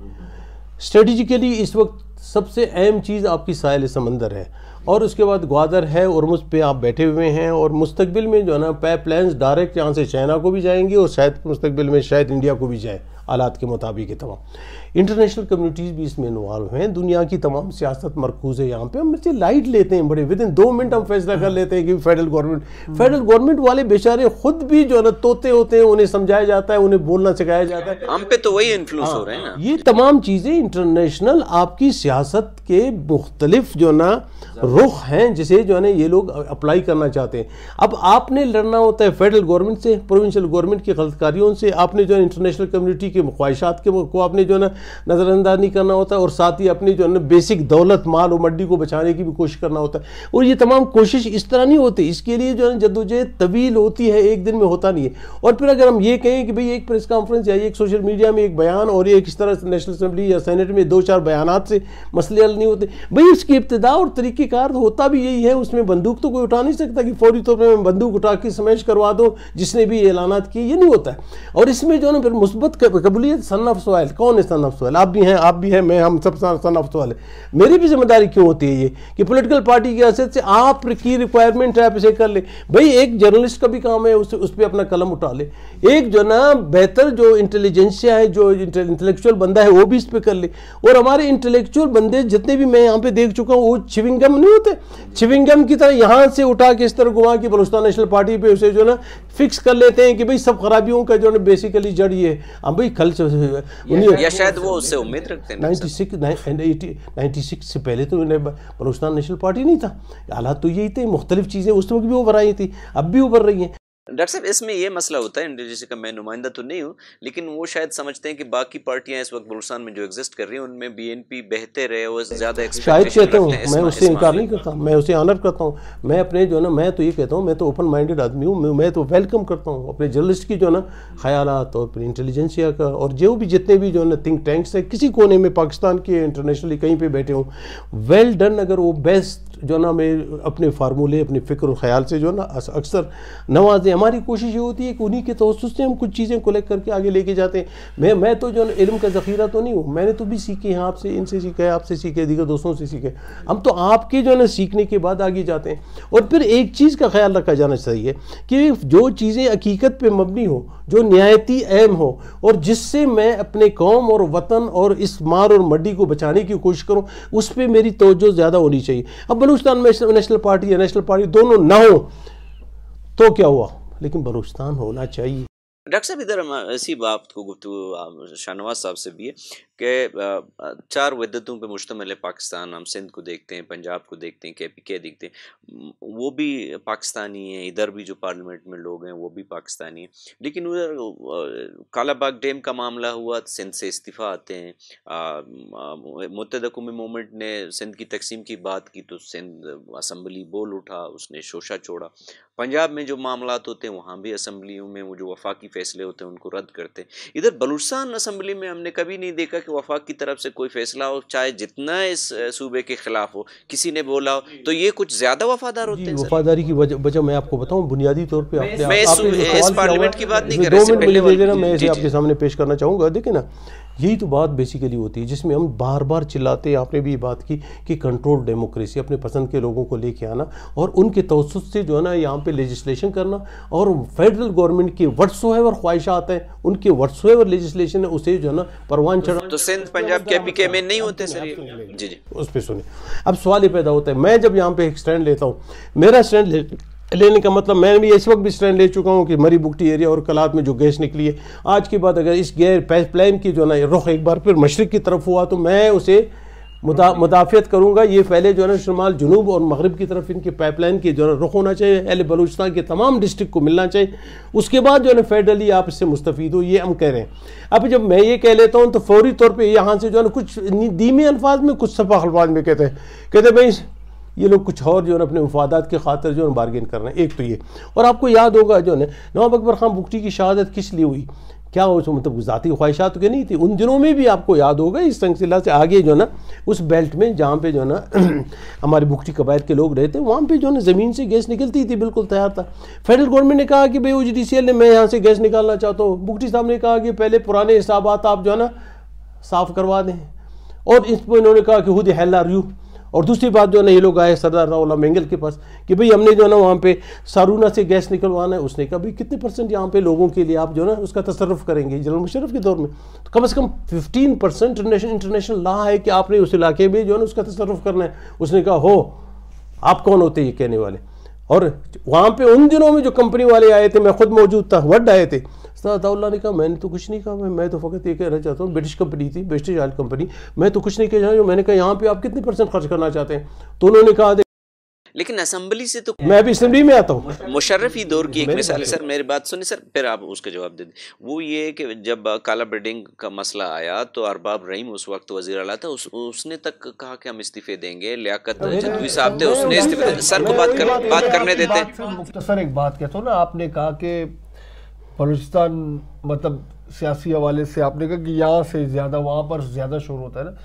B: स्ट्रेटजिकली इस वक्त सबसे अहम चीज़ आपकी साहिल समंदर है। और उसके बाद ग्वादर है और मुझ पर आप बैठे हुए हैं और मुस्तबिल में जो है ना पाइप लाइन्स डायरेक्ट यहाँ से चाइना को भी जाएँगी और शायद मुस्तबिल में शायद इंडिया को भी जाए आलात के मुताबिक तमाम। इंटरनेशनल कम्युनिटीज़ भी इसमें इन्वॉल्व हैं। दुनिया की तमाम सियासत मरकूज़ है यहाँ पे। हम इससे लाइट लेते हैं बड़े। विद इन दो मिनट हम फैसला कर लेते हैं कि फेडरल गवर्नमेंट फेडरल गवर्नमेंट वाले बेचारे खुद भी जो है ना तोते होते हैं उन्हें समझाया जाता है उन्हें बोलना सिखाया जाता है।
A: हम पे तो वही इन्फ्लुएंस हो रहे हैं ना।
B: ये तमाम चीज़ें इंटरनेशनल आपकी सियासत के मुख्तलिफ़ जो ना रुख हैं जिसे जो है ना ये लोग अप्लाई करना चाहते हैं। अब आपने लड़ना होता है फेडरल गवर्नमेंट से प्रोविंशियल गवर्नमेंट की गलतकारियों से आपने जो है इंटरनेशनल कम्युनिटी के ख्वाहिशात के को आपने जो है ना नज़रअंदाज नहीं करना होता और साथ ही अपनी जो है ना बेसिक दौलत, माल और मड्डी को बचाने की भी कोशिश करना होता है। और ये तमाम कोशिश इस तरह नहीं होती। इसके लिए जो है जद्दोजहद तवील होती है, एक दिन में होता नहीं है। और फिर अगर हम ये कहें कि भाई एक प्रेस कॉन्फ्रेंस या एक सोशल मीडिया में एक बयान और एक इस तरह नेशनल असम्बली या सेनेट में दो चार बयान से मसले हल नहीं होते। भाई उसकी इब्तदा और तरीक़ेकार होता भी यही है, उसमें बंदूक तो कोई उठा नहीं सकता कि फौरी तौर पर बंदूक उठा के समझ करवा दो, जिसने भी ऐलान किए, ये नहीं होता है। और इसमें जो है ना फिर मुस्बत कबूलियत सन ऑफ़ सवाल कौन है सन ऑफ़ सवाल आप भी हैं आप भी हैं मैं हम सब सन ऑफ़ सवाल है। मेरी भी ज़िम्मेदारी क्यों होती है ये कि पोलिटिकल पार्टी की हैसियत से आप की रिक्वायरमेंट है आप इसे कर ले। भाई एक जर्नलिस्ट का भी काम है उस, उस पर अपना कलम उठा ले। एक जो ना बेहतर जो इंटेलिजेंसिया है जो इंटेलेक्चुअल बंदा है वो भी इस पर कर ले। और हमारे इंटेलेक्चुअल बंदे जितने भी मैं यहाँ पे देख चुका हूँ वो चिविंगम नहीं होते। चिविंगम की तरह यहाँ से उठा के इस तरह घुमा के बलोचिस्तान नेशनल पार्टी पे उसे जो ना फिक्स कर लेते हैं कि भाई सब खराबियों का जो है बेसिकली जड़ ये हम भाई कल
A: या शायद वो उससे उम्मीद रखते हैं
B: नाइन्टी सिक्स नाइन्टी सिक्स से पहले तो उन्हें बलोचिस्तान नेशनल पार्टी नहीं था। हालात तो यही थे, मुख्तलिफ़ चीज़ें उस वक्त भी उभर आई थी, अब भी उभर रही हैं।
A: डॉक्टर साहब इसमें यह मसला होता है इंडोनेशिया का मैं नुमाइंदा तो नहीं हूँ लेकिन वो शायद समझते हैं कि बाकी पार्टियाँ इस वक्त बलूचिस्तान में जो एग्जिस्ट कर रही हैं उनमें बीएनपी बेहतर है वो ज़्यादा
B: शायद कहता हूँ मैं उससे इनकार नहीं करता मैं उसे ऑनर करता हूँ। मैं अपने जो है ना मैं तो ये कहता हूँ मैं तो ओपन माइंडेड आदमी हूँ मैं तो वेलकम करता हूँ। अपने जर्नलिस्ट की जो है ना ख्याल और फिर इंटेलिजेंसिया का और जो भी जितने भी जो है ना थिंक टैंक्स है किसी कोने में पाकिस्तान के इंटरनेशनली कहीं पर बैठे हूँ वेल डन अगर वो बेस्ट जो ना मैं अपने फार्मूले, अपने फ़िक्र ख्याल से जो ना अक्सर नवाजें, हमारी कोशिश ये होती है कि उन्हीं के तोसुस से हम कुछ चीज़ें कलेक्ट करके आगे लेके जाते हैं। मैं मैं तो जो इल्म का ज़ख़ीरा तो नहीं हूँ, मैंने तो भी सीखे हैं, आपसे इनसे सीखे, आपसे सीखे, दीगर दोस्तों से सीखे। हम तो आपके जो है ना सीखने के बाद आगे जाते हैं। और फिर एक चीज़ का ख्याल रखा जाना चाहिए कि जो चीज़ें हकीकत पर मबनी हो, जो न्यायती अहम हो, और जिससे मैं अपने कौम और वतन और इस मार और मड्डी को बचाने की कोशिश करूँ, उस पर मेरी तोज्जो ज़्यादा होनी चाहिए। अब बलूचिस्तान नेशनल पार्टी या नेशनल पार्टी दोनों ना हो तो क्या हुआ? लेकिन बलूचिस्तान होना चाहिए।
A: डॉक्टर साहब, इधर हम इसी बात को गुफ्तु शाहनवाज साहब से भी है। कि चार वदतों पे मुश्तमिल है पाकिस्तान। हम सिंध को देखते हैं, पंजाब को देखते हैं के पी के देखते हैं। वो भी पाकिस्तानी हैं, इधर भी जो पार्लियामेंट में लोग हैं, वो भी पाकिस्तानी हैं। लेकिन उधर कालाबाग डैम का मामला हुआ, सिंध से इस्तीफ़ा आते हैं। मुतद कौमी मूवमेंट ने सिंध की तकसीम की बात की तो सिंध असम्बली बोल उठा, उसने शोशा छोड़ा। पंजाब में जो मामला होते हैं, वहाँ भी असम्बलियों में वो जो वफाकी फैसले होते हैं, उनको रद्द करते हैं। इधर बलूचिस्तान असम्बली में हमने कभी नहीं देखा कि वफाक की तरफ़ से कोई फैसला हो चाहे जितना इस सूबे के खिलाफ हो किसी ने बोला हो तो ये कुछ ज़्यादा वफादार होते हैं
B: वफादारी की वजह मैं आपको बताऊँ बुनियादी तौर पे
A: मैं इस पार्लियामेंट की बात नहीं कर रहा
B: मैं इसे आपके सामने पेश करना चाहूँगा। देखिए ना यही तो बात बेसिकली होती है जिसमें हम बार बार चिल्लाते हैं आपने भी बात की कि कंट्रोल डेमोक्रेसी अपने पसंद के लोगों को लेके आना और उनके तवसत से जो है ना यहाँ पे लेजिस्लेशन करना और फेडरल गवर्नमेंट की वट्स एवर ख्वाहिशात हैं उनके वट्स एवर लेजिस्लेशन है उसे जो है ना परवान चढ़ा
A: तो सिंध पंजाब के पी के में नहीं होते सर जी जी।
B: उस पर सुनिए। अब सवाल ये पैदा होता है मैं जब यहाँ पे एक स्टैंड लेता हूँ मेरा स्टैंड लेने का मतलब मैं भी इस वक्त भी स्टैंड ले चुका हूँ कि मरी बुकटी एरिया और कलात में जो गैस निकली है। आज की बात अगर इस गैर प्लान की जो ना रुख एक बार फिर मशरक की तरफ़ हुआ तो मैं उसे मुदा मुदाफ़त करूँगा ये पहले जो है ना शुमाल जनूब और मगरब की तरफ़ इनकी पाइपलाइन की जो है रुख होना चाहिए अहल बलूचिस्तान के तमाम डिस्ट्रिक्ट को मिलना चाहिए। उसके बाद जो है ना फेडरली आप इससे मुस्तफ़ हो ये हम कह रहे हैं। अब जब मैं ये कह लेता हूँ तो फौरी तौर पर यहाँ से जो है ना कुछ दीमी अल्फाज में कुछ सफ़ा अल्फाज में कहते हैं। कहते हैं भाई ये लोग कुछ और जो है अपने मफादात के खातर जो है बार्गेन कर रहे हैं। एक तो ये। और आपको याद होगा जो है नवाब अकबर खान बुकटी की शहादत किस लिए हुई? क्या हो मतलब ज़ाती ख्वाहिशात के नहीं थी। उन दिनों में भी आपको याद होगा, इस सिलसिला से आगे जो है ना, उस बेल्ट में जहाँ पे जो है ना, हमारे बुकटी कबायत के लोग रहते, वहाँ पे जो है ना, ज़मीन से गैस निकलती थी, बिल्कुल तैयार था। फेडरल गवर्नमेंट ने कहा कि, भाई ओ जी ने, मैं यहाँ से गैस निकालना चाहता हूँ। बुकटी साहब ने कहा कि, पहले पुराने हिसाबात आप जो है ना, साफ़ करवा दें। और इस पर इन्होंने कहा कि खुद आर यू। और दूसरी बात जो है ना, ये लोग आए सरदार रावला मेंगल के पास कि भाई हमने जो है ना वहाँ पे सारूना से गैस निकलवाना है, उसने कहा, भाई कितने परसेंट यहाँ पे लोगों के लिए आप जो है ना उसका तसरफ करेंगे? जनरल मुशरफ के दौर में। तो कम अज़ कम फिफ्टीन परसेंट इंटरनेशनल लॉ है कि आपने उस इलाके में जो है ना उसका तसरफ करना है। उसने कहा, हो, आप कौन होते ये कहने वाले? और वहाँ पर उन दिनों में जो कंपनी वाले आए थे, मैं खुद मौजूद था वड आए थे सदाउल्ला ने कहा मैंने तो कुछ नहीं कहा मैं तो फ़कत ये कहना चाहता हूँ ब्रिटिश कंपनी थी ब्रिटिश ऑयल कंपनी मैं तो कुछ नहीं कह मैंने कहा यहाँ पे आप कितने परसेंट खर्च करना चाहते हैं? तो उन्होंने कहा
A: लेकिन असेंबली से तो
B: मैं भी असेंबली में आता हूँ।
A: मुशर्रफ ही दौर की एक मिसाल है। सर मेरी बात सुनिए सर फिर आप उसका जवाब दे दें। वो ये कि जब काला ब्रीडिंग का मसला आया तो अरबाब रहीम उस वक्त वज़ीर अला था उस, उसने तक कहा कि हम इस्तीफे देंगे लियाकत जदवी साहब थे उसने इस्तीफे सर को बात कर बात करने देते।
C: सर एक बात कहता हूँ ना आपने कहा कि बलूचिस्तान मतलब सियासी हवाले से आपने कहा कि यहाँ से ज़्यादा, वहाँ पर ज़्यादा शोर होता है ना।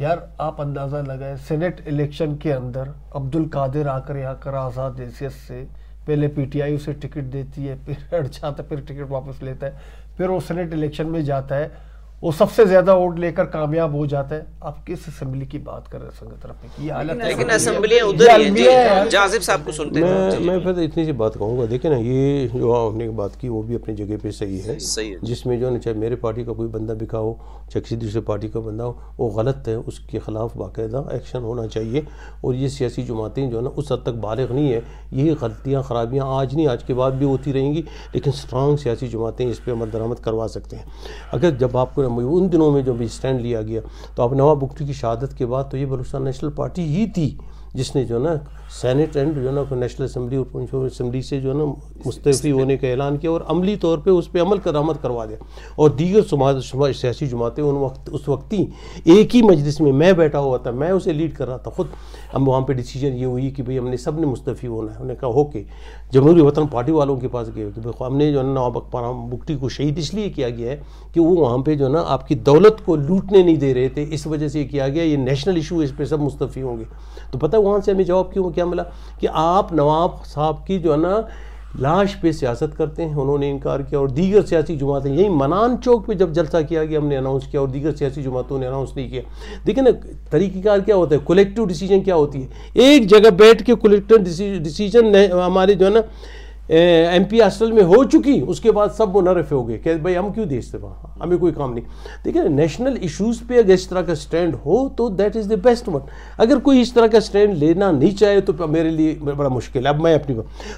C: यार, आप अंदाज़ा लगाए सेनेट इलेक्शन के अंदर अब्दुल कादिर आकर यहाँ कर आज़ाद हैसियत से, पहले पीटीआई उसे टिकट देती है, फिर अड़ जाता है, फिर टिकट वापस लेता है, फिर वो सेनेट इलेक्शन में जाता है। वो सबसे ज़्यादा वोट लेकर कामयाब हो जाता है। आप किस असेंबली की बात कर रहे हैं संगत तरफ़ की? हालत
A: लेकिन असेंबलियाँ उधर ही हैं जाजिब साहब को सुनते
B: हैं मैं फिर इतनी सी बात कहूँगा। देखिए ना ये जो आपने बात की वो भी अपनी जगह पे सही है। सही है। जिसमें जो है चाहे मेरे पार्टी का कोई बंदा बिका हो चाहे किसी दूसरे पार्टी का बंदा हो वो गलत है। उसके खिलाफ बाकायदा एक्शन होना चाहिए। और ये सियासी जमातें जो है ना उस हद तक बालग नहीं है। ये गलतियाँ खराबियाँ आज नहीं आज के बाद भी होती रहेंगी। लेकिन स्ट्रांग सियासी जमातें इस पर अमल दरामद करवा सकते हैं। अगर जब आपको उन दिनों में जब स्टैंड लिया गया तो अब नवाब बुख्ती की शहादत के बाद तो ये बलूचिस्तान नेशनल पार्टी ही थी। जिसने जो ना सैनेट एंड जो ना नेशनल असम्बली और असम्बली से जो ना मुस्तफ़ी होने का ऐलान किया और अमली तौर पे उस पर अमल करामद करवा दिया। और दीगर सियासी जमातें उन वक्त उस वक्त ही एक ही मजलिस में मैं बैठा हुआ था, मैं उसे लीड कर रहा था, ख़ुद। हम वहाँ पे डिसीज़न ये हुई कि भाई हमने सबने मुस्तफ़ी होना है। उन्होंने कहा ओके जमहूरी वतन पार्टी वालों के पास गए। कि भाई हमने जो है नवाब अकबर बुकटी को शहीद इसलिए किया गया है कि वो वहाँ पर जो ना आपकी दौलत को लूटने नहीं दे रहे थे। इस वजह से किया गया, ये नेशनल इशू इस पर सब मुस्तफ़ी होंगे। तो पता है वहाँ से हमें जवाब क्यों, क्या मिला? कि आप नवाब साहब की जो है ना, लाश पे सियासत करते हैं, उन्होंने इनकार किया और दीगर सियासी जमातें, यही मनान चौक पे जब जलसा किया गया, हमने अनाउंस किया और दीगर सियासी जमातों ने अनाउंस नहीं किया। देखिए ना, तरीक़ेकार क्या होता है? कलेक्टिव डिसीज़न क्या होती है? एक जगह बैठ के कलेक्टिव डिसीज़न हमारे जो है ना एम पी हॉस्टल में हो चुकी, उसके बाद सब वो नरफ हो गए। कहते भाई, हम क्यों देखते वहाँ? हमें कोई काम नहीं। देखिए नेशनल इश्यूज़ पे अगर इस तरह का स्टैंड हो तो that is the best one अगर कोई इस तरह का स्टैंड लेना नहीं चाहे तो मेरे लिए बड़ा मुश्किल है। अब मैं अपनी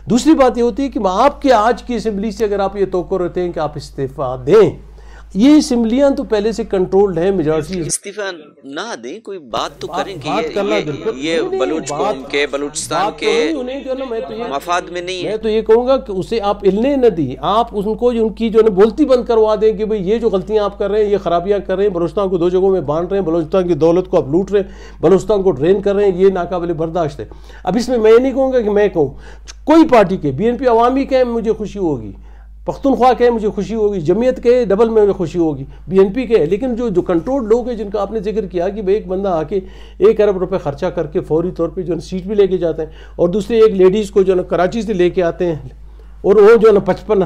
B: दूसरी बात ये होती है कि आपके आज की असम्बली से अगर आप ये तो रहते हैं कि आप इस्तीफ़ा दें ये असम्बलियाँ तो पहले से कंट्रोल्ड है मेजोरिटी
A: इस्तीफा ना दें कोई बात तो करें कि ये, ये, ये बलूच कौम के बलूचिस्तान के तो मफाद में नहीं है।
B: मैं तो ये कहूँगा कि उसे आप इलने न दी। आप उनको उनकी जो है बोलती बंद करवा दें कि भाई ये जो गलतियाँ आप कर रहे हैं ये खराबियाँ कर रहे हैं बलूचिस्तान को दो जगहों में बांट रहे हैं बलूचिस्तान की दौलत को आप लूट रहे हैं बलूचिस्तान को ड्रेन कर रहे हैं ये नाकाबिल बर्दाश्त है। अब इसमें मैं नहीं कहूँगा कि मैं कहूँ कोई पार्टी के बी एन पी अवामी के मुझे खुशी होगी। पख्तनख्वा के मुझे खुशी होगी। जमीयत के डबल में मुझे खुशी होगी। बीएनपी के लेकिन जो जो कंट्रोल लोग हैं, जिनका आपने ज़िक्र किया कि भाई एक बंदा आके एक अरब रुपए खर्चा करके फौरी तौर पे जो है सीट भी लेके जाते हैं, और दूसरे एक लेडीज़ को जो है कराची से लेके आते हैं, और वो जो है ना पचपन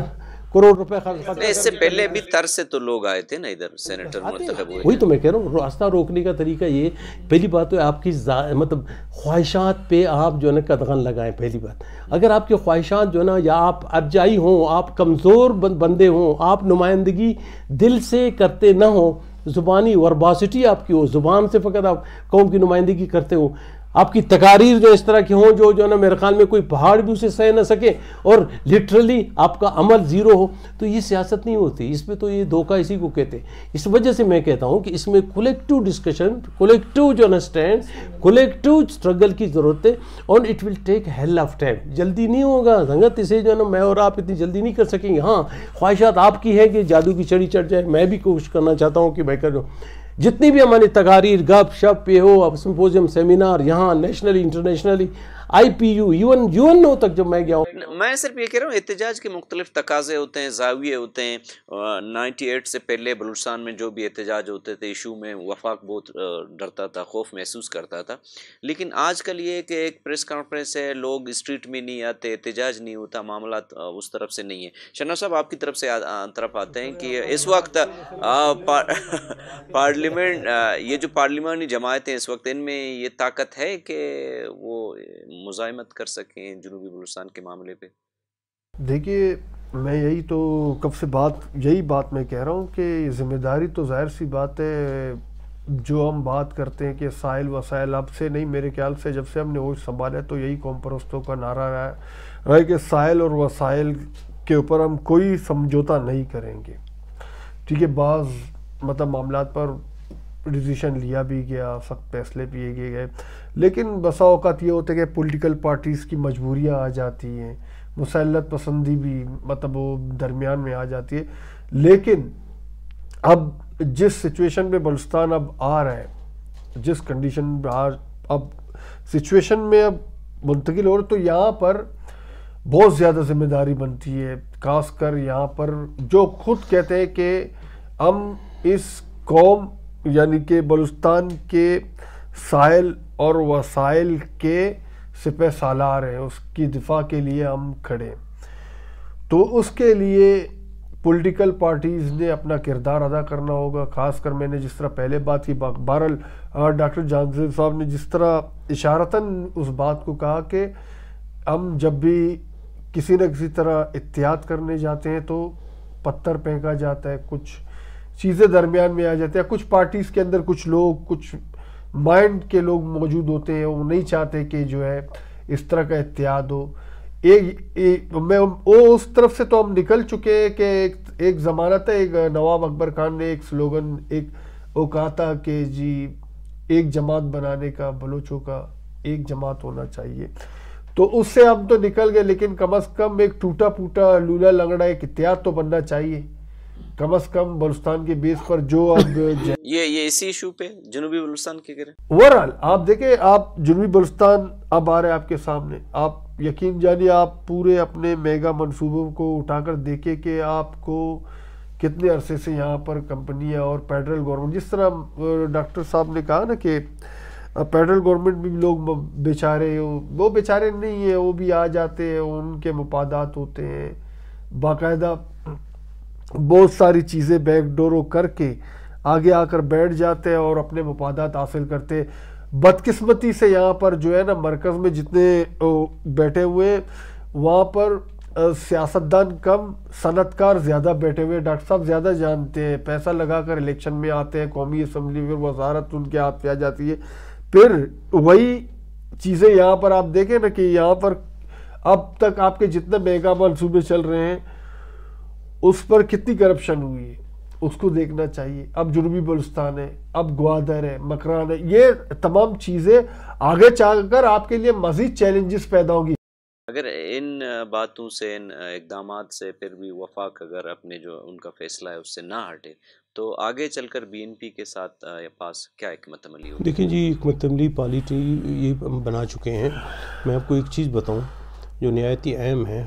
B: करोड़ रुपए खर्च
A: इससे पहले भी तर से तो लोग आए थे ना इधर सेनेटर
B: हुए वही तो मैं कह रहा हूँ रास्ता रोकने का तरीका ये पहली बात तो आपकी मतलब ख्वाहिशात पे आप जो है ना कदगन लगाएँ पहली बात। अगर आपकी ख्वाहिशात जो है ना या आप अफजाई हों आप कमज़ोर बंदे हों आप नुमाइंदगी दिल से करते ना हो ज़ुबानी वर्बासिटी आपकी हो ज़ुबान से फ़कत आप कौम की नुमाइंदगी करते हो आपकी तकारीर जो इस तरह की हों, जो जो ना मेरे ख्याल में कोई पहाड़ भी उसे सह ना सके और लिटरली आपका अमल ज़ीरो हो तो ये सियासत नहीं होती। इसमें तो ये धोखा इसी को कहते हैं। इस वजह से मैं कहता हूँ कि इसमें कलेक्टिव डिस्कशन कोलेक्टिव जो ना स्टैंड कलेक्टिव स्ट्रगल की ज़रूरत है और it will take hell of time जल्दी नहीं होगा। संगत इसे जो ना, मैं और आप इतनी जल्दी नहीं कर सकेंगे। हाँ ख्वाहिशात आपकी है कि जादू की चढ़ी चढ़ जाए। मैं भी कोशिश करना चाहता हूँ कि मैं कर। जितनी भी हमारी तकारीर गप शप ये हो सिम्पोजियम सेमिनार यहाँ nationally internationally I P U UN UN O तक जब मैं गया हूँ।
A: मैं सिर्फ़ ये कह रहा हूँ, एहतजाज के मुख्तलिफ़ तकाजे होते हैं, जाविये होते हैं नाइन्टी एट से पहले बलूचिस्तान में जो भी एहतजाज होते थे, इशू में वफाक बहुत डरता था, खौफ महसूस करता था। लेकिन आज कल ये कि एक प्रेस कॉन्फ्रेंस है, लोग स्ट्रीट में नहीं आते, एहतजाज नहीं होता मामला उस तरफ़ से नहीं है। शना साहब, आपकी तरफ़ से तरफ़ आते हैं कि इस वक्त पार्लियामेंट ये जो पार्लिमानी जमायतें इस वक्त, इनमें ये ताकत है कि वो मुजामत कर सकें जनूबी बलूचिस्तान के मामले पर
C: देखिए, मैं यही तो कब से बात, यही बात मैं कह रहा हूँ कि ज़िम्मेदारी तो ज़ाहिर सी बात है, जो हम बात करते हैं कि साइल वसाइल अब से नहीं, मेरे ख्याल से जब से हमने वो संभाला तो यही कौम परस्तों का नारा रहा है। कि साइल और वसाइल के ऊपर हम कोई समझौता नहीं करेंगे। ठीक है, बाज़ मतलब मामला पर डिसीशन लिया भी गया सख्त फैसले भी किए गए। लेकिन बसा अवत ये होते कि पॉलिटिकल पार्टीज़ की मजबूरियाँ आ जाती हैं, मुसलत पसंदी भी मतलब वो दरमियान में आ जाती है। लेकिन अब जिस सिचुएशन में बलुस्तान अब आ रहा है, जिस कंडीशन में आज अब सिचुएशन में अब मुंतकिल हो रहे तो यहाँ पर बहुत ज़्यादा ज़िम्मेदारी बनती है। खासकर यहाँ पर जो खुद कहते हैं कि हम इस कौम यानी कि बलुस्तान के साइल और वसाइल के सिपह सालार हैं, उसकी दिफा के लिए हम खड़े तो उसके लिए पॉलिटिकल पार्टीज़ ने अपना किरदार अदा करना होगा। ख़ासकर मैंने जिस तरह पहले बात की बहरल डॉक्टर जानजेब साहब ने जिस तरह इशारतन उस बात को कहा कि हम जब भी किसी न किसी तरह एहतियात करने जाते हैं तो पत्थर फेंका जाता है, कुछ चीज़ें दरमियान में आ जाती हैं। कुछ पार्टीज़ के अंदर कुछ लोग कुछ माइंड के लोग मौजूद होते हैं। वो नहीं चाहते कि जो है इस तरह का एहतियात हो। एक, एक मैं वो उस तरफ़ से तो हम निकल चुके हैं कि एक, एक ज़माना था एक नवाब अकबर खान ने एक स्लोगन एक वो कहा था कि जी एक जमात बनाने का बलोचों का एक जमात होना चाहिए। तो उससे हम तो निकल गए लेकिन कम अज़ कम एक टूटा फूटा लूला लंगड़ा एक इतिहाद तो बनना चाहिए। कम अज कम बलुस्तान के बेस पर जो अब
A: ये ये इसी इशू पे जनूबी बलुस्तान के करें
C: ओवरऑल आप देखें आप जनूबी बलुस्तान अब आ रहे हैं आपके सामने। आप यकीन जानिए आप पूरे अपने मेगा मंसूबों को उठाकर देखें कि आपको कितने अरसे से यहाँ पर कंपनियाँ और फेडरल गवर्नमेंट जिस तरह डॉक्टर साहब ने कहा ना कि फेडरल गवर्नमेंट भी लोग बेचारे वो बेचारे नहीं है वो भी आ जाते हैं उनके मफादात होते हैं। बाकायदा बहुत सारी चीज़ें बैकडोरों करके आगे आकर बैठ जाते हैं और अपने मफादात हासिल करते बदकिस्मती से यहाँ पर जो है ना, मरकज़ में जितने बैठे हुए वहाँ पर सियासतदान कम, सनतकार ज़्यादा बैठे हुए डॉक्टर साहब, ज़्यादा जानते हैं, पैसा लगा कर इलेक्शन में आते हैं, कौमी असम्बली में वजारत उनके हाथ पे आ जाती है। फिर वही चीज़ें यहाँ पर आप देखें ना कि यहाँ पर अब तक आपके जितने मेगा मनसूबे चल रहे हैं उस पर कितनी करप्शन हुई? है उसको देखना चाहिए। अब जुनूबी बलुस्तान है अब ग्वादर है मकरान है ये तमाम चीज़ें आगे चलकर आपके लिए मजीद चैलेंजेस पैदा होंगी।
A: अगर इन बातों से इन इकदाम से फिर भी वफाक अगर अपने जो उनका फैसला है उससे ना हटे तो आगे चलकर बीएनपी के साथ पास क्या हमत अमली होगी?
B: देखिए जी हमत अमली पॉलिटी ये बना चुके हैं। मैं आपको एक चीज़ बताऊँ जो नहायती अहम है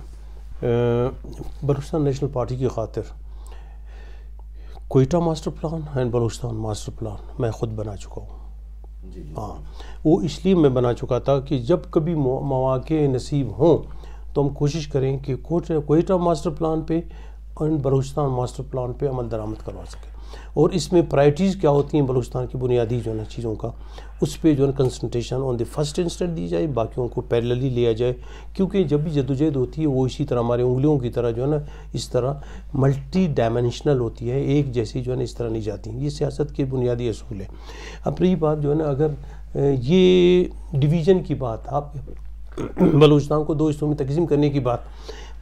B: बलूचिस्तान नेशनल पार्टी की खातिर Quetta master plan and Balochistan master plan मैं ख़ुद बना चुका हूँ। हाँ वो इसलिए मैं बना चुका था कि जब कभी मौाक़े नसीब हों तो हम कोशिश करें कि कोयटा मास्टर प्लान पे एंड बलूचिस्तान मास्टर प्लान पे अमल दरामद करवा सकें। और इसमें प्रायरिटीज़ क्या होती हैं बलूचिस्तान की बुनियादी जो है चीज़ों का, उस पर जो है concentration on the first instant दी जाए, बाकियों को पैरेलली लिया जाए। क्योंकि जब भी जदोजहद होती है, वो इसी तरह हमारे उंगलियों की तरह जो है ना इस तरह मल्टी डायमेंशनल होती है, एक जैसी जो है ना इस तरह नहीं जाती। ये सियासत के बुनियादी असूल है। अब रही बात जो है ना, अगर ये डिवीज़न की बात, आप बलूचिस्तान को दो हिस्सों में तकसीम करने की बात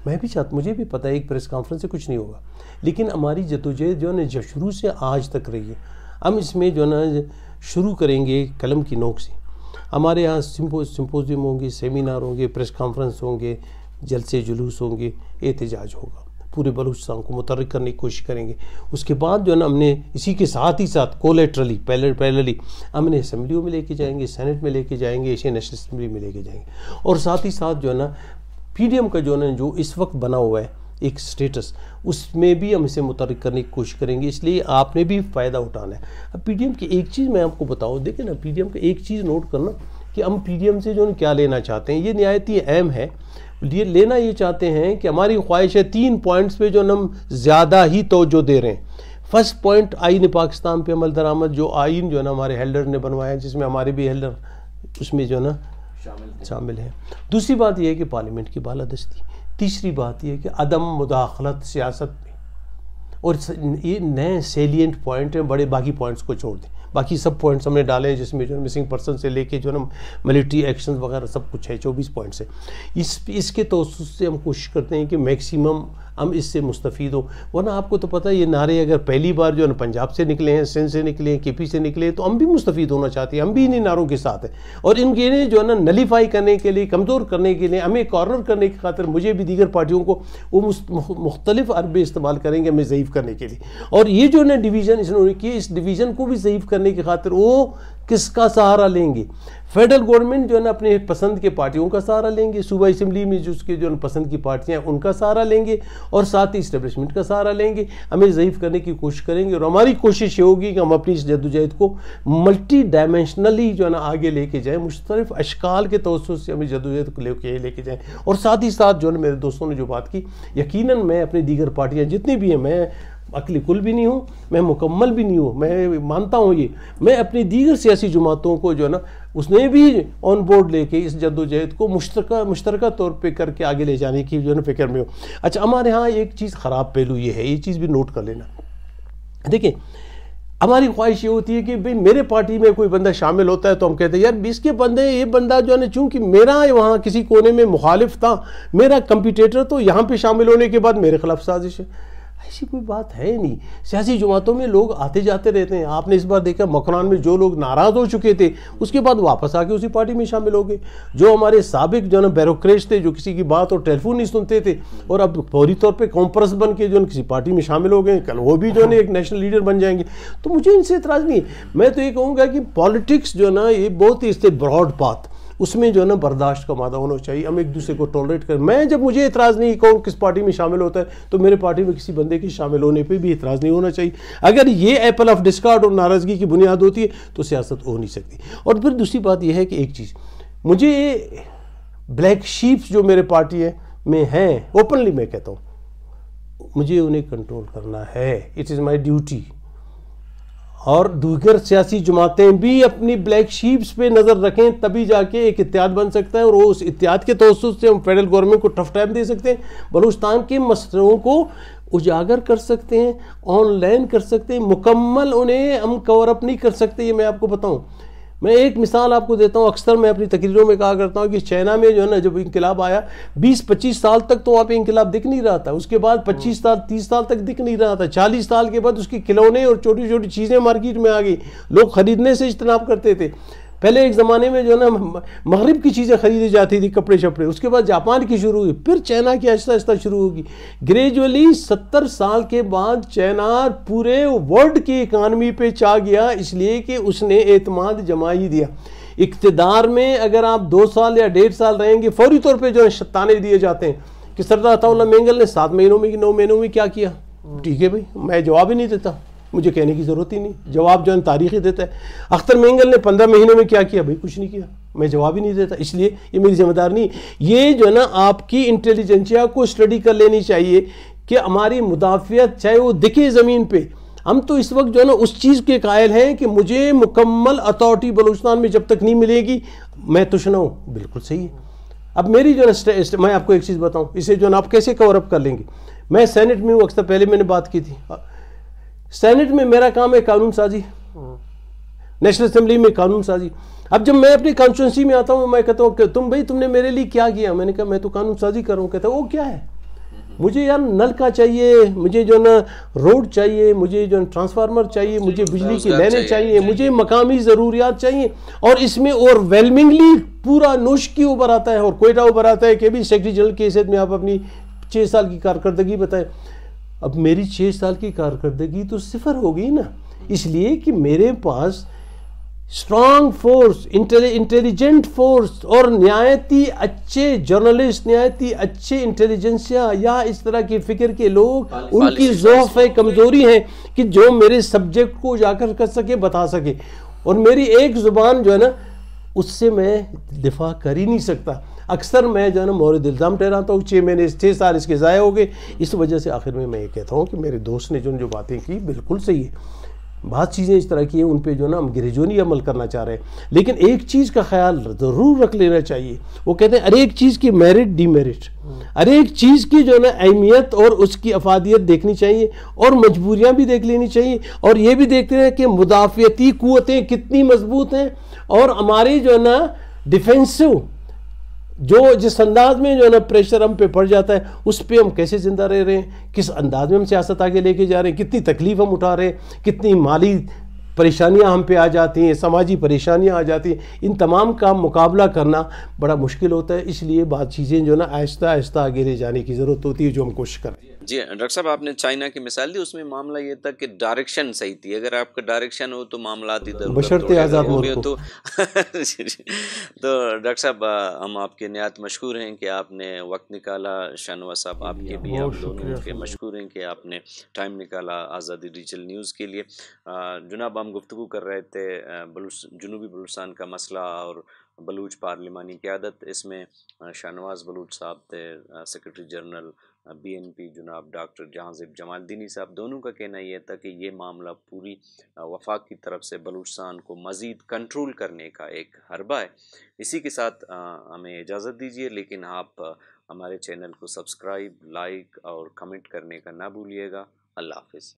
B: मैं भी चाहता, मुझे भी पता है, एक प्रेस कॉन्फ्रेंस से कुछ नहीं होगा। लेकिन हमारी जदोजहद जो है ना शुरू से आज तक रही है, हम इसमें जो है ना, शुरू करेंगे कलम की नोक से। हमारे यहाँ सिंपो, सिंपोजियम होंगे, सेमिनार होंगे, प्रेस कॉन्फ्रेंस होंगे, जलसे जुलूस होंगे, एहतजाज होगा। पूरे बलूचिस्तान को मुतरक करने की कोशिश करेंगे। उसके बाद जो है ना, हमने इसी के साथ ही साथ कोलेट्रली पहले पैरेलली हमने असम्बलियों में लेके जाएँगे, सेनेट में लेके जाएँगे, एशियन नेशनल असम्बली में लेके जाएँगे। और साथ ही साथ जो है ना पीडीएम का जो है जो इस वक्त बना हुआ है, एक स्टेटस उसमें भी हम इसे मुतरक करने की कोशिश करेंगे। इसलिए आपने भी फ़ायदा उठाना है। अब पीडीएम की एक चीज़ मैं आपको बताऊँ देखें ना पीडीएम का एक चीज़ नोट करना कि हम पीडीएम से जो क्या लेना चाहते हैं। ये नहायत अहम है। ये लेना ये चाहते हैं कि हमारी ख्वाहिश है, तीन पॉइंट्स पे जो हम ज़्यादा ही तोजो दे रहे हैं। फ़र्स्ट पॉइंट आइन पाकिस्तान पे अमल दरामद, जो आइन जो है ना, हमारे हेल्डर ने बनवाया जिसमें हमारे भी हेल्डर, उसमें जो है ना शामिल है। दूसरी बात यह है कि पार्लियामेंट की बालादस्ती। तीसरी बात यह है कि अदम मुदाखलत सियासत में। और ये नए सेलियंट पॉइंट हैं, बड़े बाकी पॉइंट्स को छोड़ दें। बाकी सब पॉइंट्स हमने डाले हैं, जिसमें जो है मिसिंग पर्सन से लेके जो है ना मिलिट्री एक्शन वगैरह सब कुछ है, चौबीस पॉइंट्स है। इस इसके तो से हम कोशिश करते हैं कि मैक्सिमम हम इससे मुस्तफ़ हो। वरना आपको तो पता है, ये नारे अगर पहली बार जो है ना, पंजाब से निकले हैं, सिंध से निकले हैं के से निकले हैं तो हम भी मुस्तफ़ होना चाहते हैं। हम भी इन्हीं नारों के साथ हैं। और इनके जो है ना, नलीफाई करने के लिए, कमज़ोर करने के लिए, हमें कॉर्नर करने की खातर मुझे भी दीगर पार्टियों को वो मुख्तलिफ़ अरबे इस्तेमाल करेंगे हमें ज़यीफ़ करने के लिए। और ये जो है ना, डिवीज़न इसने किए, इस डिवीज़न को भी ज़यीफ़ करने की खातर वो किसका सहारा लेंगे? फेडरल गवर्नमेंट जो है ना अपने पसंद के पार्टियों का सहारा लेंगे, सूबा असम्बली में जो उसके जो है पसंद की पार्टियाँ हैं, उनका सहारा लेंगे और साथ ही इस्टेब्लिशमेंट का सहारा लेंगे। हमें ज़यीफ़ करने की कोशिश करेंगे और हमारी कोशिश ये होगी कि हम अपनी इस जदोजहद को मल्टी डायमेंशनली जो है ना आगे लेके जाएँ मुख्तलिफ़ अशकाल के तवसत से हमें जद्दोजहद को लेके लेके जाएँ। और साथ ही साथ जो है मेरे दोस्तों ने जो बात की यकीन मैं अपनी दीगर पार्टियाँ जितनी भी हैं, मैं अकली कुल भी नहीं हूँ, मैं मुकम्मल भी नहीं हूँ, मैं मानता हूँ ये। मैं अपनी दीगर सियासी जमातों को जो है ना, उसने भी ऑन बोर्ड लेके इस जद्दोजहद को मुश्तर मुश्तर तौर पे करके आगे ले जाने की जो है ना फ़िक्र में हो। अच्छा हमारे यहाँ एक चीज़ ख़राब पहलू ये है, ये चीज़ भी नोट कर लेना। देखिए, हमारी ख्वाहिश ये होती है कि भाई मेरे पार्टी में कोई बंदा शामिल होता है तो हम कहते हैं, यार, इसके बंदे, ये बंदा जो है ना, चूँकि मेरा वहाँ किसी कोने में मुखालिफ था, मेरा कंपिटेटर तो यहाँ पे शामिल होने के बाद मेरे खिलाफ साजिश है। ऐसी कोई बात है नहीं। सियासी जमातों में लोग आते जाते रहते हैं। आपने इस बार देखा मकरान में जो लोग नाराज़ हो चुके थे, उसके बाद वापस आके उसी पार्टी में शामिल हो गए। जो हमारे सबक जो है ना बैरोक्रेज थे, जो किसी की बात और टेलीफोन नहीं सुनते थे, और अब फौरी तौर पर कॉम्प्रस बन के जो है किसी पार्टी में शामिल हो गए कल वो भी जो है एक नेशनल लीडर बन जाएँगे। तो मुझे इनसे इतराज़ नहीं मैं तो ये कहूँगा कि पॉलिटिक्स जो है ना, ये बहुत ही इससे ब्रॉड पाथ उसमें जो है ना बर्दाश्त का मादा होना चाहिए, हम एक दूसरे को टॉलरेट करें। मैं जब मुझे इतराज़ नहीं, कौन किस पार्टी में शामिल होता है तो मेरे पार्टी में किसी बंदे के शामिल होने पर भी इतराज़ नहीं होना चाहिए। अगर ये एप्पल ऑफ़ डिस्कार्ड और नाराज़गी की बुनियाद होती है तो सियासत हो नहीं सकती। और फिर दूसरी बात यह है कि एक चीज़, मुझे ब्लैक शीप्स जो मेरे पार्टी है, में हैं ओपनली मैं कहता हूँ, मुझे उन्हें कंट्रोल करना है। इट इज़ माई ड्यूटी और दूसर सियासी जमातें भी अपनी ब्लैक शीप्स पे नज़र रखें, तभी जाके एक इतिहाद बन सकता है और उस इतिहाद के तोसुस से हम फेडरल गवर्नमेंट को टफ टाइम दे सकते हैं, बलूचस्तान के मसलों को उजागर कर सकते हैं ऑनलाइन कर सकते हैं, मुकम्मल उन्हें हम कवर अप नहीं कर सकते, ये मैं आपको बताऊँ। मैं एक मिसाल आपको देता हूँ, अक्सर मैं अपनी तकरीरों में कहा करता हूँ कि चाइना में जो है ना, जब इंकलाब आया 20-25 साल तक तो वहाँ पे इंकलाब दिख नहीं रहा था। उसके बाद 25 साल 30 साल तक दिख नहीं रहा था। 40 साल के बाद उसके खिलौने और छोटी छोटी चीज़ें मार्केट में आ गई। लोग ख़रीदने से इज्तनाब करते थे। पहले एक ज़माने में जो है ना मगरब की चीज़ें खरीदी जाती थी, कपड़े शपड़े। उसके बाद जापान की शुरू हुई, फिर चाइना की आहिस्ता आहिस्ता शुरू होगी। ग्रेजुअली सत्तर साल के बाद चाइना पूरे वर्ल्ड की इकानमी पे चा गया, इसलिए कि उसने एतमाद जमा ही दिया। इकतदार में अगर आप दो साल या डेढ़ साल रहेंगे, फौरी तौर पर जो है शताने दिए जाते हैं। कि सरदार मेंगल ने सात महीनों में कि नौ महीनों में क्या किया? ठीक है भाई, मैं जवाब ही नहीं देता। मुझे कहने की ज़रूरत ही नहीं। जवाब जो है तारीख ही देता है। अख्तर मेंगल ने पंद्रह महीने में क्या किया? भाई, कुछ नहीं किया। मैं जवाब ही नहीं देता। इसलिए ये मेरी जिम्मेदार नहीं। ये जो है ना, आपकी इंटेलिजेंसिया को स्टडी कर लेनी चाहिए कि हमारी मुदाफ़ियत, चाहे वो दिखे ज़मीन पर हम तो इस वक्त जो है ना, उस चीज़ के कायल हैं कि मुझे मुकम्मल अथॉरिटी बलूचिस्तान में जब तक नहीं मिलेगी, मैं तुशना हूँ बिल्कुल सही है। अब मेरी जो है मैं आपको एक चीज़ बताऊँ। इसे जो है ना, आप कैसे कवर अप कर लेंगे? मैं सेनेट में हूँ, अक्सर पहले मैंने बात की थी। सेनेट में मेरा काम है कानून साजी नेशनल असेंबली में कानून साजी अब जब मैं अपनी कॉन्स्टिट्यूंसी में आता हूँ मैं कहता हूँ तुम भाई तुमने मेरे लिए क्या किया? मैंने कहा मैं तो कानून साजी कर रहा हूँ। कहता वो क्या है? मुझे यार नल का चाहिए मुझे जो ना रोड चाहिए मुझे जो ट्रांसफार्मर चाहिए मुझे बिजली की लाइनें चाहिए चाहिए मुझे मकामी ज़रूरियात चाहिए। और इसमें ओवरवेलमिंगली पूरा नोश की उभर आता है और कोयटा उभर आता है कि भी सेक्रेटरी जनरल की हैसियत में आप अपनी छः साल की कारकर्दगी बताएँ। अब मेरी छः साल की कारकर्दगी तो सिफर हो गई ना। इसलिए कि मेरे पास स्ट्रांग फोर्स इंटेलिजेंट फोर्स और न्यायती अच्छे जर्नलिस्ट न्यायती अच्छे इंटेलिजेंसिया या इस तरह की फ़िक्र के लोग उनकी जोफ है कमज़ोरी है कि जो मेरे सब्जेक्ट को जाकर कर सके बता सके। और मेरी एक ज़ुबान जो है ना उससे मैं दिफा कर ही नहीं सकता। अक्सर मैं जो है ना मोरद इल्ज़ाम ठहराता हूँ छः महीने छः साल इसके ज़ाय हो गए। इस वजह से आखिर में मैं ये कहता हूँ कि मेरे दोस्त ने जो जो बातें की, बिल्कुल सही है। बहुत चीज़ें इस तरह की हैं उन पे जो है ना हम गिरजोनी अमल करना चाह रहे हैं। लेकिन एक चीज़ का ख्याल ज़रूर रख लेना चाहिए। वो कहते हैं हर एक चीज़ की मेरिट डीमेरिट हर एक चीज़ की जो है ना अहमियत और उसकी अफादियत देखनी चाहिए और मजबूरियाँ भी देख लेनी चाहिए और ये भी देखते हैं कि मुदाफ़ती क़वतें कितनी मज़बूत हैं और हमारी जो है ना डिफेंसिव जो जिस अंदाज में जो है ना प्रेशर हम पे पड़ जाता है, उस पर हम कैसे ज़िंदा रह रहे हैं? किस अंदाज में हम सियासत आगे लेके जा रहे हैं? कितनी तकलीफ़ हम उठा रहे हैं? कितनी माली परेशानियाँ हम पे आ जाती हैं? समाजी परेशानियाँ आ जाती हैं? इन तमाम का मुकाबला करना बड़ा मुश्किल होता है। इसलिए बात चीज़ें जो ना आहिस्ता आहिस्ता आगे ले जाने की ज़रूरत होती है, जो हम कोशिश करें
A: जी डॉक्टर साहब आपने चाइना की मिसाल दी उसमें मामला ये था कि डायरेक्शन सही थी। अगर आपका डायरेक्शन हो तो मामला
B: बशर्ते आज़ाद
A: हो तो तो डॉक्टर साहब हम आपके नहायत मशहूर हैं कि आपने वक्त निकाला शानवा साहब आपके भी आप दोनों के मशहूर हैं कि आपने टाइम निकाला आज़ादी डिजिटल न्यूज़ के लिए। जनाब हम गुफ्तु कर रहे थे जनूबी बलूचिस्तान का मसला और बलूच पार्लिमानी क्यादत। इसमें शाहनवाज बलूच साहब थे सेक्रेटरी जनरल बीएनपी जनाब डॉक्टर जहाँजिब जमालदीनी साहब दोनों का कहना यह था कि ये मामला पूरी वफाक की तरफ़ से बलूचस्तान को मज़ीद कंट्रोल करने का एक हरबा है। इसी के साथ हमें इजाज़त दीजिए, लेकिन आप हमारे चैनल को सब्सक्राइब, लाइक और कमेंट करने का ना भूलिएगा। अल्लाह हाफिज़।